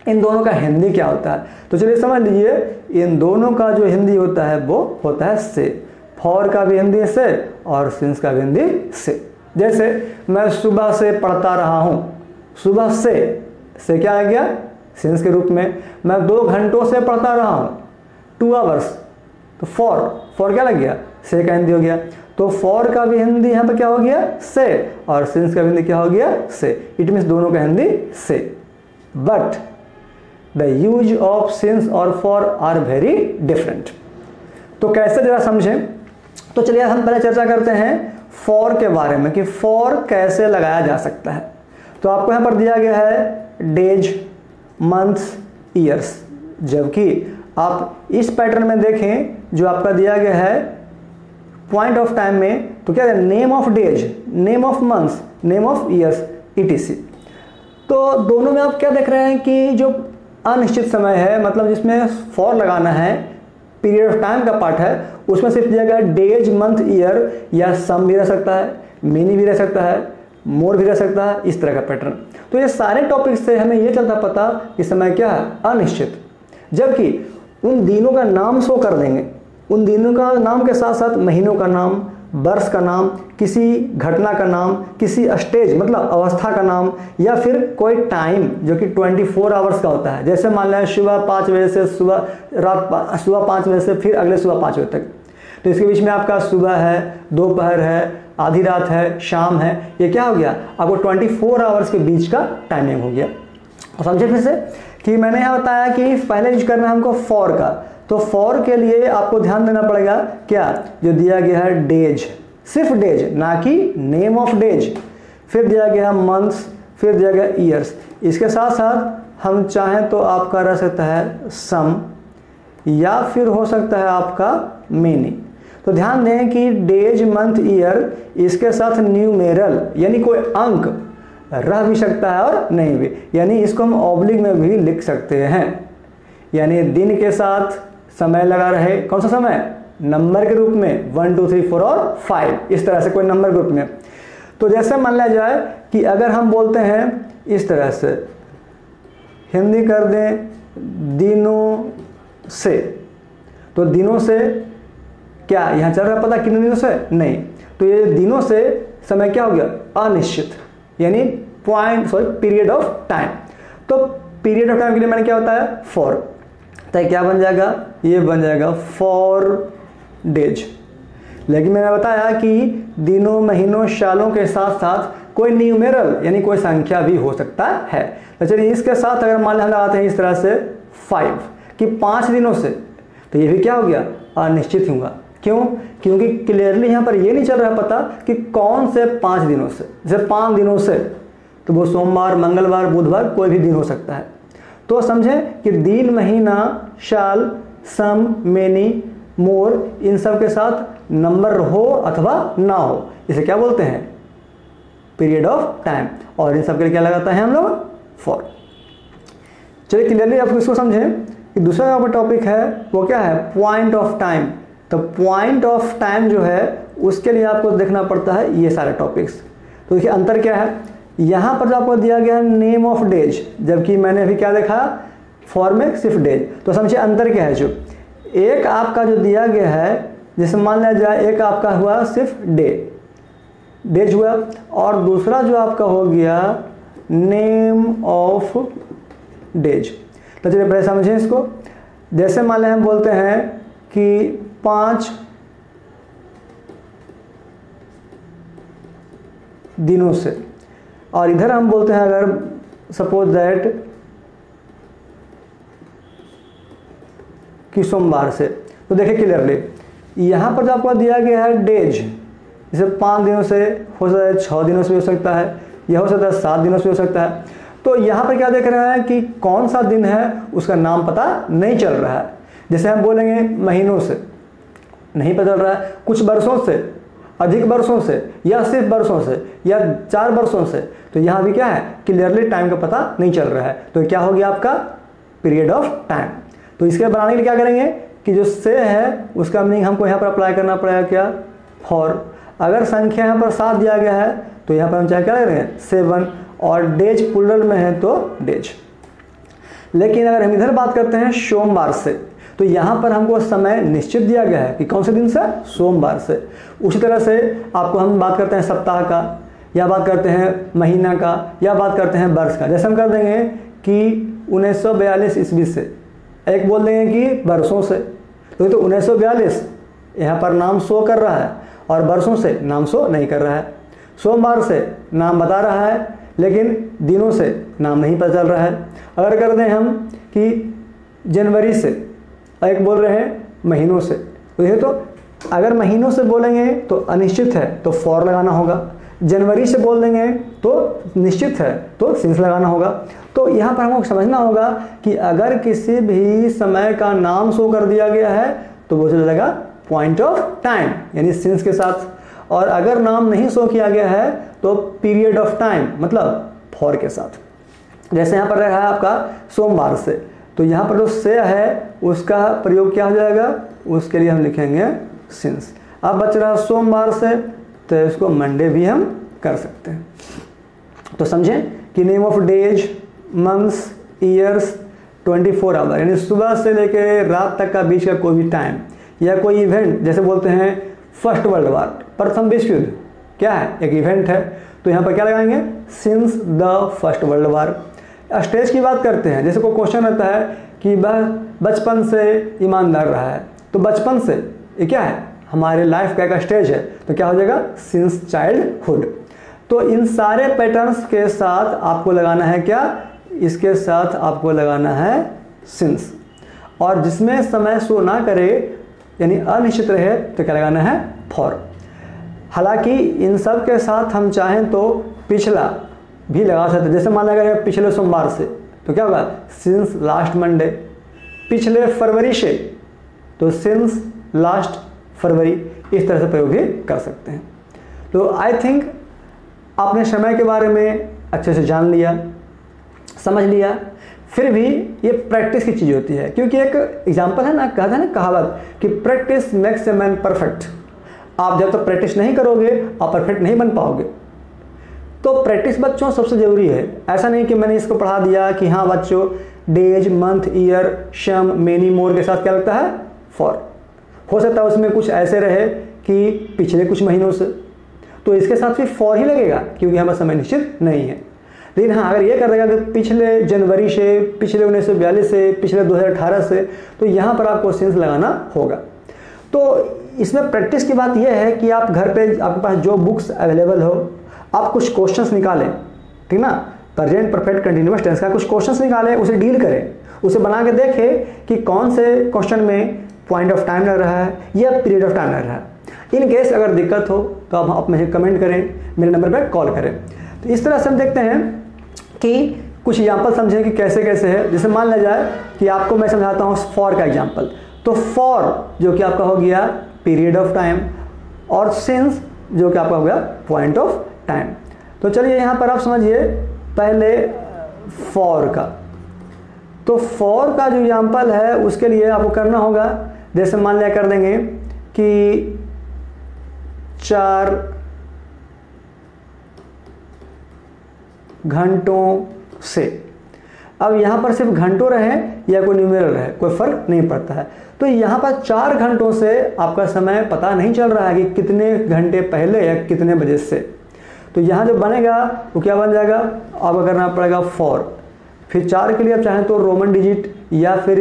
इन दोनों का हिंदी क्या होता है? तो चलिए समझ लीजिए, इन दोनों का जो हिंदी होता है, वो होता है से। फॉर का भी हिंदी से और सिंस का भी हिंदी से। जैसे मैं सुबह से पढ़ता रहा हूँ। सुबह से से क्या आ गया? सिंस के रूप में। मैं दो घंटों से पढ़ता रहा हूँ। टू आवर्स तो फॉर फॉर क्या लग गया? से का हिंदी हो गया। तो फॉर का भी हिंदी यहाँ पर क्या हो गया? से। और सिंस का भी हिंदी क्या हो गया? से। इट मीन्स दोनों का हिंदी से। But the use of since और फॉर आर वेरी डिफरेंट तो कैसे जरा समझें? तो चलिए हम पहले चर्चा करते हैं फॉर के बारे में कि फॉर कैसे लगाया जा सकता है। तो आपको यहाँ पर दिया गया है डेज़, मंथ्स ईयर्स जबकि आप इस पैटर्न में देखें, जो आपका दिया गया है पॉइंट ऑफ़ टाइम में तो क्या है? Name of days, name of months, name of years ETC तो दोनों में आप क्या देख रहे हैं कि जो अनिश्चित समय है मतलब जिसमें फॉर लगाना है पीरियड ऑफ़ टाइम का पार्ट है, उसमें सिर्फ़ दिया गया डेज़, मंथ, ईयर या सम भी रह सकता है, मिनी भी रह सकता है, मोर भी रह सकता है, इस तरह का पैटर्न। तो ये सारे टॉपिक से हमें ये चलता पता कि समय क्या है, अनिश्चित। जबकि उन दिनों का नाम शो कर देंगे। उन दिनों का नाम के साथ साथ महीनों का नाम वर्ष का नाम, किसी घटना का नाम, किसी स्टेज मतलब अवस्था का नाम, या फिर कोई टाइम जो कि 24 फोर आवर्स का होता है। जैसे मान लें सुबह पाँच बजे से सुबह, रात सुबह पाँच बजे से फिर अगले सुबह पाँच बजे तक। तो इसके बीच में आपका सुबह है, दोपहर है, आधी रात है, शाम है, ये क्या हो गया? आपको 24 आवर्स के बीच का टाइमिंग हो गया। और समझे फिर से कि मैंने यहाँ बताया कि पहले यूज़ करना हमको फॉर का। तो फॉर के लिए आपको ध्यान देना पड़ेगा, क्या? जो दिया गया है डेज़ सिर्फ़ डेज़ ना कि नेम ऑफ़ डेज़ फिर दिया गया है मंथ्स फिर दिया गया ईयर्स इसके साथ साथ हम चाहें तो आपका रह सकता है सम या फिर हो सकता है आपका मेनी तो ध्यान दें कि डेज़ मंथ ईयर इसके साथ न्यूमेरल यानी कोई अंक रह भी सकता है और नहीं भी। यानी इसको हम ऑब्लिक में भी लिख सकते हैं। यानी दिन के साथ समय लगा रहे, कौन सा समय? नंबर के रूप में, वन, टू, थ्री, फोर और फाइव। इस तरह से कोई नंबर ग्रुप में। तो जैसे मान लिया जाए कि अगर हम बोलते हैं इस तरह से, हिंदी कर दें दिनों से तो दिनों से क्या यहाँ चल रहा पता? कितने दिनों से? नहीं। तो ये दिनों से समय क्या हो गया? अनिश्चित। यानी point sorry period of time तो पीरियड ऑफ़ टाइम के लिए मैंने क्या है फॉर तो क्या बन जाएगा? ये बन जाएगा फॉर डेज़ लेकिन मैंने बताया कि दिनों, महीनों, सालों के साथ साथ कोई न्यूमेरल यानी कोई संख्या भी हो सकता है। तो चलिए इसके साथ अगर मान हम लगाते हैं इस तरह से फाइव कि पाँच दिनों से तो ये भी क्या हो गया? अनिश्चित होगा क्यों? क्योंकि क्लियरली यहाँ पर ये नहीं चल रहा पता कि कौन से पाँच दिनों से, जैसे पाँच दिनों से तो वो सोमवार, मंगलवार, बुधवार कोई भी दिन हो सकता है। तो समझें कि दिन महीना साल सम, मेनी, मोर, इन सब के साथ नंबर हो अथवा ना हो, इसे क्या बोलते हैं? पीरियड ऑफ़ टाइम और इन सब के लिए क्या लगाता है हम लोग? फॉर चलिए क्लियरली आप इसको समझें कि दूसरा यहाँ पर टॉपिक है, वो क्या है? पॉइंट ऑफ़ टाइम तो पॉइंट ऑफ़ टाइम जो है, उसके लिए आपको देखना पड़ता है ये सारे टॉपिक्स तो देखिए अंतर क्या है? यहाँ पर जो आपको दिया गया है नेम ऑफ़ डेज़ जबकि मैंने अभी क्या देखा फॉर में सिर्फ़ डेज़ तो समझिए अंतर क्या है जो? एक आपका जो दिया गया है, जैसे मान लिया जाए एक आपका हुआ सिर्फ़ डे डेज़ हुआ, और दूसरा जो आपका हो गया नेम ऑफ़ डेज़ तो चलिए पहले समझें इसको। जैसे मान लें, हम बोलते हैं कि पाँच दिनों से। और इधर हम बोलते हैं अगर सपोज़ दैट कि सोमवार से तो देखिए क्लियरली यहाँ पर जो आपको दिया गया है डेज़ जैसे पाँच दिनों से हो सकता है, छः दिनों से हो सकता है यह हो सकता है सात दिनों से हो सकता है। तो यहाँ पर क्या देख रहे हैं कि कौन सा दिन है, उसका नाम पता नहीं चल रहा है। जैसे हम बोलेंगे महीनों से, नहीं पता चल रहा है, कुछ वर्षों से, अधिक वर्षों से, या सिर्फ़ वर्षों से, या चार वर्षों से तो यहाँ भी क्या है? क्लियरली टाइम का पता नहीं चल रहा है। तो क्या हो गया आपका? पीरियड ऑफ़ टाइम तो इसके बनाने के लिए क्या करेंगे? कि जो से है, उसका मीनिंग हमको यहाँ पर अप्लाई करना पड़ेगा क्या? फॉर अगर संख्या यहाँ पर सात दिया गया है तो यहाँ पर हम चाहे क्या करेंगे सेवन और डेज़ पुलरल में है तो डेज़ लेकिन अगर हम इधर बात करते हैं सोमवार से तो यहाँ पर हमको समय निश्चित दिया गया है कि कौन से दिन से? सोमवार से। उसी तरह से आपको हम बात करते हैं सप्ताह का। या बात करते हैं महीना का, या बात करते हैं वर्ष का। जैसे हम कर देंगे कि उन्नीस सौ बयालीस ईस्वी से, एक बोल देंगे कि वर्षों से। तो तो उन्नीस सौ बयालीस, यहाँ पर नाम शो कर रहा है, और वर्षों से नाम शो नहीं कर रहा है। सोमवार से नाम बता रहा है, लेकिन दिनों से नाम नहीं पता चल रहा है। अगर कर दें हम कि जनवरी से, एक बोल रहे हैं महीनों से तो ये तो अगर महीनों से बोलेंगे तो अनिश्चित है तो फॉर लगाना होगा। जनवरी से बोल देंगे तो निश्चित है तो सिंस लगाना होगा। तो यहाँ पर हमको समझना होगा कि अगर किसी भी समय का नाम शो कर दिया गया है तो वो चलेगा पॉइंट ऑफ़ टाइम यानी सिंस के साथ। और अगर नाम नहीं शो किया गया है तो पीरियड ऑफ़ टाइम मतलब फॉर के साथ। जैसे यहाँ पर रहा है आपका सोमवार से तो यहाँ पर जो से है, उसका प्रयोग क्या हो जाएगा? उसके लिए हम लिखेंगे सिंस अब बच रहा सोमवार से तो इसको मंडे भी हम कर सकते हैं। तो समझें कि name of days months years 24 four hour यानी सुबह से लेकर रात तक का बीच का कोई भी टाइम या कोई इवेंट जैसे बोलते हैं फ़र्स्ट वर्ल्ड वार प्रथम विश्व युद्ध। क्या है? एक इवेंट है। तो यहाँ पर क्या लगाएँगे? Since the first world war stage की बात करते हैं। जैसे कोई क्वेश्चन रहता है कि वह बचपन से ईमानदार रहा है। तो बचपन से, ये क्या है? हमारे लाइफ का एक स्टेज है तो क्या हो जाएगा? सिंस चाइल्डहुड तो इन सारे पैटर्न्स के साथ आपको लगाना है क्या? इसके साथ आपको लगाना है सिंस और जिसमें समय शो ना करे, यानी अनिश्चित रहे तो क्या लगाना है? फॉर हालाँकि इन सब के साथ हम चाहें तो पिछला भी लगा सकते जैसे मान लिया पिछले सोमवार से तो क्या होगा? सिंस लास्ट मंडे पिछले फरवरी से तो सिंस लास्ट फरवरी, इस तरह से प्रयोग भी कर सकते हैं। तो आई थिंक आपने समय के बारे में अच्छे से जान लिया, समझ लिया, फिर भी ये प्रैक्टिस की चीज़ होती है। क्योंकि एक एग्ज़ाम्पल है ना कहते हैं ना कहावत कि practice makes a man perfect आप जब तक तो प्रैक्टिस नहीं करोगे, आप परफेक्ट नहीं बन पाओगे। तो प्रैक्टिस बच्चों सबसे ज़रूरी है। ऐसा नहीं कि मैंने इसको पढ़ा दिया कि हाँ बच्चों days month year some many more के साथ क्या लगता है? फॉर हो सकता है उसमें कुछ ऐसे रहे कि पिछले कुछ महीनों से। तो इसके साथ भी फॉर ही लगेगा, क्योंकि हमारा समय निश्चित नहीं है। लेकिन हाँ अगर ये कर देगा कि पिछले जनवरी से, पिछले उन्नीस सौ बयालीस से, पिछले 2018 से तो यहाँ पर आपको सेंस लगाना होगा। तो इसमें प्रैक्टिस की बात यह है कि आप घर पे, आपके पास जो बुक्स अवेलेबल हो, आप कुछ क्वेश्चंस निकालें, ठीक ना? प्रजेंट परफेक्ट कंटिन्यूस टेंस का कुछ क्वेश्चंस निकालें, उसे डील करें। उसे बना के देखें कि कौन से क्वेश्चन में पॉइंट ऑफ़ टाइम लग रहा है या पीरियड ऑफ़ टाइम लग रहा है। इन केस अगर दिक्कत हो तो आप आप मुझे कमेंट करें, मेरे नंबर पर कॉल करें। तो इस तरह से हम देखते हैं कि कुछ एग्ज़ाम्पल समझें कि कैसे कैसे है। जैसे मान लिया जाए कि आपको मैं समझाता हूँ फॉर का एग्ज़ाम्पल तो फॉर जो कि आपका हो गया पीरियड ऑफ़ टाइम और सिंस जो कि आपका हो गया पॉइंट ऑफ़ टाइम तो चलिए यहाँ पर आप समझिए पहले फॉर का। तो फॉर का जो एग्ज़ाम्पल है, उसके लिए आपको करना होगा जैसे मान लिया कर देंगे कि चार घंटों से। अब यहाँ पर सिर्फ़ घंटों रहे या कोई न्यूमेरल रहे, कोई फ़र्क नहीं पड़ता है। तो यहाँ पर चार घंटों से आपका समय पता नहीं चल रहा है कि कितने घंटे पहले या कितने बजे से। तो यहाँ जो बनेगा, वो क्या बन जाएगा? आपको करना पड़ेगा फॉर फिर चार के लिए आप चाहें तो रोमन डिजिट या फिर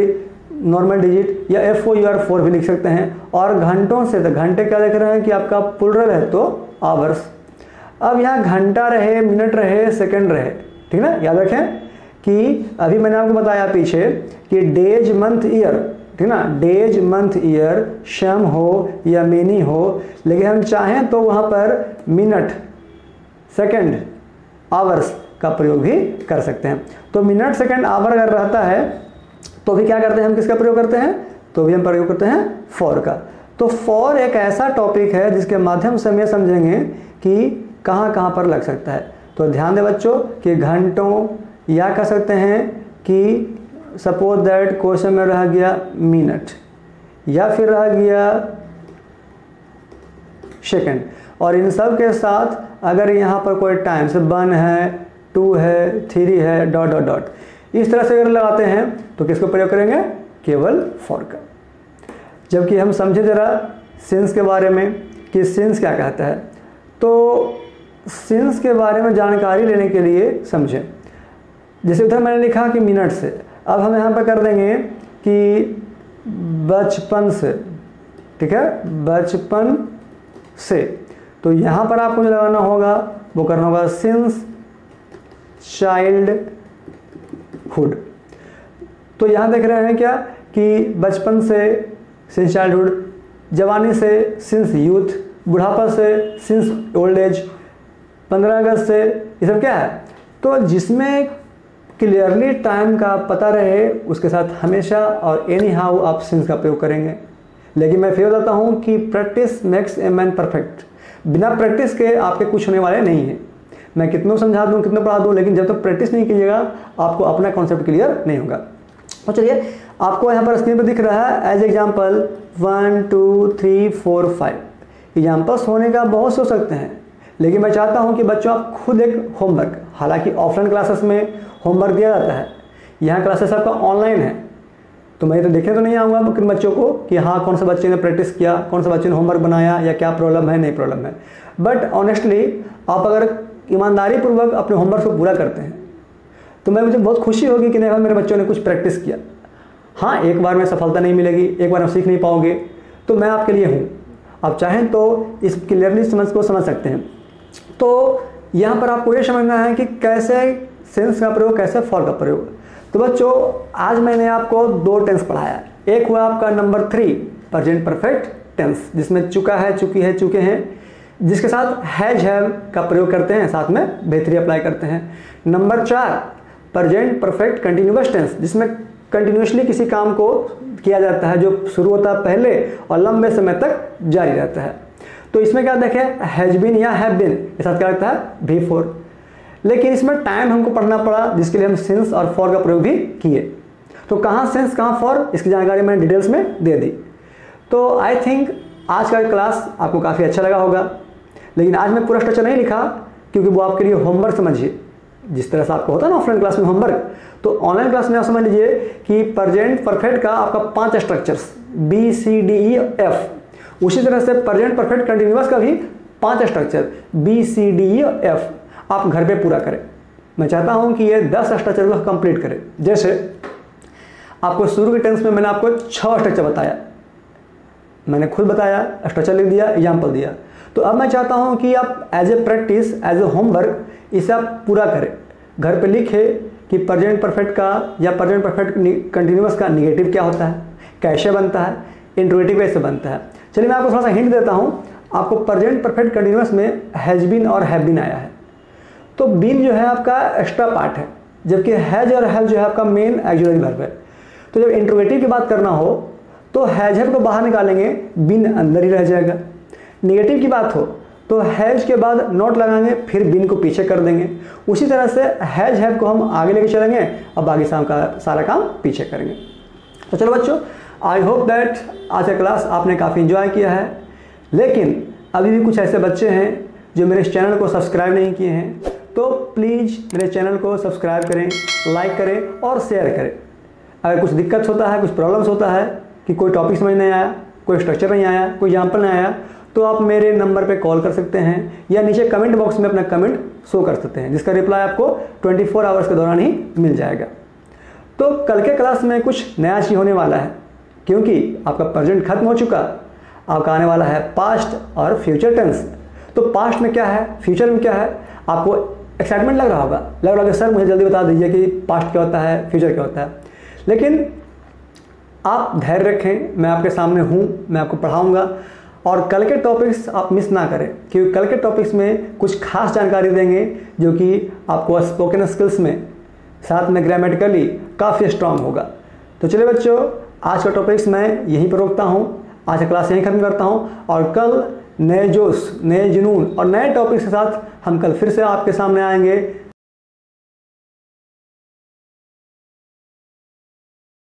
नॉर्मल डिजिट या F O U R four भी लिख सकते हैं। और घंटों से तो घंटे क्या देख रहे हैं कि आपका पुलरल है तो आवर्स अब यहाँ घंटा रहे मिनट रहे सेकंड रहे, ठीक है याद रखें कि अभी मैंने आपको बताया पीछे कि डेज़ मंथ ईयर ठीक ना? डेज़ मंथ ईयर शम हो या मेनी हो, लेकिन हम चाहें तो वहाँ पर मिनट सेकंड आवर्स का प्रयोग भी कर सकते हैं। तो मिनट सेकंड आवर अगर रहता है तो भी क्या करते हैं हम, किसका प्रयोग करते हैं? तो भी हम प्रयोग करते हैं फॉर का। तो फॉर एक ऐसा टॉपिक है जिसके माध्यम से हम ये समझेंगे कि कहाँ कहाँ पर लग सकता है। तो ध्यान दें बच्चों कि घंटों या कह सकते हैं कि सपोज़ दैट क्वेश्चन में रह गया मिनट या फिर रह गया सेकेंड और इन सब के साथ अगर यहाँ पर कोई टाइम से वन है टू है थ्री है डॉट डॉट डॉट इस तरह से अगर लगाते हैं तो किसको प्रयोग करेंगे? केवल फॉर का। जबकि हम समझे ज़रा सिंस के बारे में कि सिंस क्या कहता है। तो सिंस के बारे में जानकारी लेने के लिए समझें। जैसे उधर मैंने लिखा कि मिनट से। अब हम यहाँ पर कर देंगे कि बचपन से। ठीक है? बचपन से। तो यहाँ पर आपको जो लगाना होगा, वो करना होगा सिंस चाइल्ड हुड तो यहाँ देख रहे हैं क्या कि बचपन से सिंस चाइल्डहुड जवानी से सिंस यूथ बुढ़ापा से सिंस ओल्ड एज पंद्रह अगस्त से ये सब क्या है? तो जिसमें क्लियरली टाइम का पता रहे, उसके साथ हमेशा और एनी हाउ आप सिंस का प्रयोग करेंगे। लेकिन मैं फिर बताता हूँ कि practice makes a man perfect बिना प्रैक्टिस के आपके कुछ होने वाले नहीं हैं। मैं कितनों समझा दूँ, कितनों पढ़ा दूँ, लेकिन जब तक प्रैक्टिस नहीं कीजिएगा, आपको अपना कॉन्सेप्ट क्लियर नहीं होगा। तो चलिए, आपको यहाँ पर स्क्रीन पर दिख रहा है as example one two three four five examples होने का बहुत सोच सकते हैं, लेकिन मैं चाहता हूँ कि बच्चों, आप खुद एक होमवर्क हालाँकि ऑफलाइन क्लासेस में होमवर्क दिया जाता है। यहाँ क्लासेस आपका ऑनलाइन है। तो मैं तो देखने तो नहीं आऊँगा किन बच्चों को कि हाँ कौन सा बच्चे ने प्रैक्टिस किया, कौन सा बच्चे ने होमवर्क बनाया, या क्या प्रॉब्लम है, नहीं प्रॉब्लम है। बट ऑनेस्टली आप अगर ईमानदारी पूर्वक अपने होमवर्क को पूरा करते हैं। तो मैं मुझे बहुत खुशी होगी कि नहीं मेरे बच्चों ने कुछ प्रैक्टिस किया। हाँ एक बार में सफलता नहीं मिलेगी, एक बार आप सीख नहीं पाओगे। तो मैं आपके लिए हूँ। आप चाहें तो इस क्लियरली समझ को समझ सकते हैं। तो यहाँ पर आपको ये समझना है कि कैसे सेंस का प्रयोग, कैसे फॉर का प्रयोग। तो बच्चों, आज मैंने आपको दो टेंस पढ़ाया। एक हुआ आपका number three present perfect tense जिसमें चुका है, चुकी है, चुके हैं। जिसके साथ हैज़ हैव का प्रयोग करते हैं, साथ में बेहतरी अप्लाई करते हैं। नंबर चार प्रजेंट परफेक्ट कंटिन्यूस टेंस जिसमें कंटिन्यूसली किसी काम को किया जाता है जो शुरू होता है पहले और लंबे समय तक जारी रहता है। तो इसमें क्या देखें हैज़ बिन या हैव बिन के साथ क्या लगता है भी फोर लेकिन इसमें टाइम हमको पढ़ना पड़ा, जिसके लिए हम सिंस और फॉर का प्रयोग भी किए। तो कहाँ सेंस कहाँ फॉर इसकी जानकारी मैंने डिटेल्स में दे दी। तो आई थिंक आज का क्लास आपको काफ़ी अच्छा लगा होगा। लेकिन आज मैं पूरा स्ट्रक्चर नहीं लिखा, क्योंकि वो आपके लिए होमवर्क समझिए। जिस तरह से आपको होता है ना ऑफलाइन क्लास में होमवर्क तो ऑनलाइन क्लास में आप समझ लीजिए कि प्रजेंट परफेक्ट का आपका पाँच structures B C D E F उसी तरह से प्रजेंट परफेक्ट कंटिन्यूस का भी पाँच structure B C D E F आप घर पे पूरा करें। मैं चाहता हूँ कि ये दस स्ट्रक्चर को कंप्लीट करें। जैसे, आपको शुरू के टेंस में मैंने आपको छह स्ट्रक्चर बताया। मैंने खुद बताया स्ट्रक्चर लिख दिया एग्ज़ाम्पल दिया। तो अब मैं चाहता हूँ कि आप as a practice as a homework इसे आप पूरा करें। घर पे लिखे कि प्रजेंट परफेक्ट का या प्रजेंट परफेक्ट कंटिन्यूस का निगेटिव क्या होता है? कैसे बनता है? इंट्रोवेटिव कैसे बनता है? चलिए मैं आपको थोड़ा सा हिंट देता हूँ। आपको प्रजेंट परफेक्ट कंटिन्यूस में हैज़ बिन और हैव बिन आया है। तो बिन जो है आपका एक्स्ट्रा पार्ट है, जबकि हैज़ और हैव जो है आपका मेन एक्जुलरी वर्ब है। तो जब इंट्रोवेटिव की बात करना हो तो हैज़ हैव को बाहर निकालेंगे बिन अंदर ही रह जाएगा। निगेटिव की बात हो तो हैज़ के बाद नोट लगाएँगे, फिर बिन को पीछे कर देंगे। उसी तरह से हैज़ हैव को हम आगे लेके चलेंगे और बाकी शाम का सारा काम पीछे करेंगे। तो चलो बच्चों आई होप दैट आज का क्लास आपने काफ़ी इंजॉय किया है। लेकिन अभी भी कुछ ऐसे बच्चे हैं जो मेरे इस चैनल को सब्सक्राइब नहीं किए हैं तो प्लीज़ मेरे चैनल को सब्सक्राइब करें लाइक करें और शेयर करें। अगर कुछ दिक्कत होता है, कुछ प्रॉब्लम्स होता है कि कोई टॉपिक समझ नहीं आया, कोई स्ट्रक्चर नहीं आया, कोई एग्ज़ाम्पल नहीं आया तो आप मेरे नंबर पे कॉल कर सकते हैं या नीचे कमेंट बॉक्स में अपना कमेंट शो कर सकते हैं, जिसका रिप्लाई आपको 24 फोर आवर्स के दौरान ही मिल जाएगा। तो कल के क्लास में कुछ नया चीज़ होने वाला है, क्योंकि आपका प्रेजेंट खत्म हो चुका, आपका आने वाला है पास्ट और फ्यूचर टेंस। तो पास्ट में क्या है, फ्यूचर में क्या है, आपको एक्साइटमेंट लग रहा होगा। लग रहा होगा सर मुझे जल्दी बता दीजिए कि पास्ट क्या होता है, फ्यूचर क्या होता है। लेकिन आप धैर्य रखें, मैं आपके सामने हूँ, मैं आपको पढ़ाऊँगा और कल के टॉपिक्स आप मिस ना करें, क्योंकि कल के टॉपिक्स में कुछ खास जानकारी देंगे जो कि आपको स्पोकन स्किल्स में, साथ में ग्रामेटिकली काफ़ी स्ट्रांग होगा। तो चलिए बच्चों, आज का टॉपिक्स मैं यहीं पर रोकता हूँ। आज का क्लास यहीं खत्म करता हूँ। और कल नए जोश, नए जुनून और नए टॉपिक्स के साथ हम कल फिर से आपके सामने आएँगे।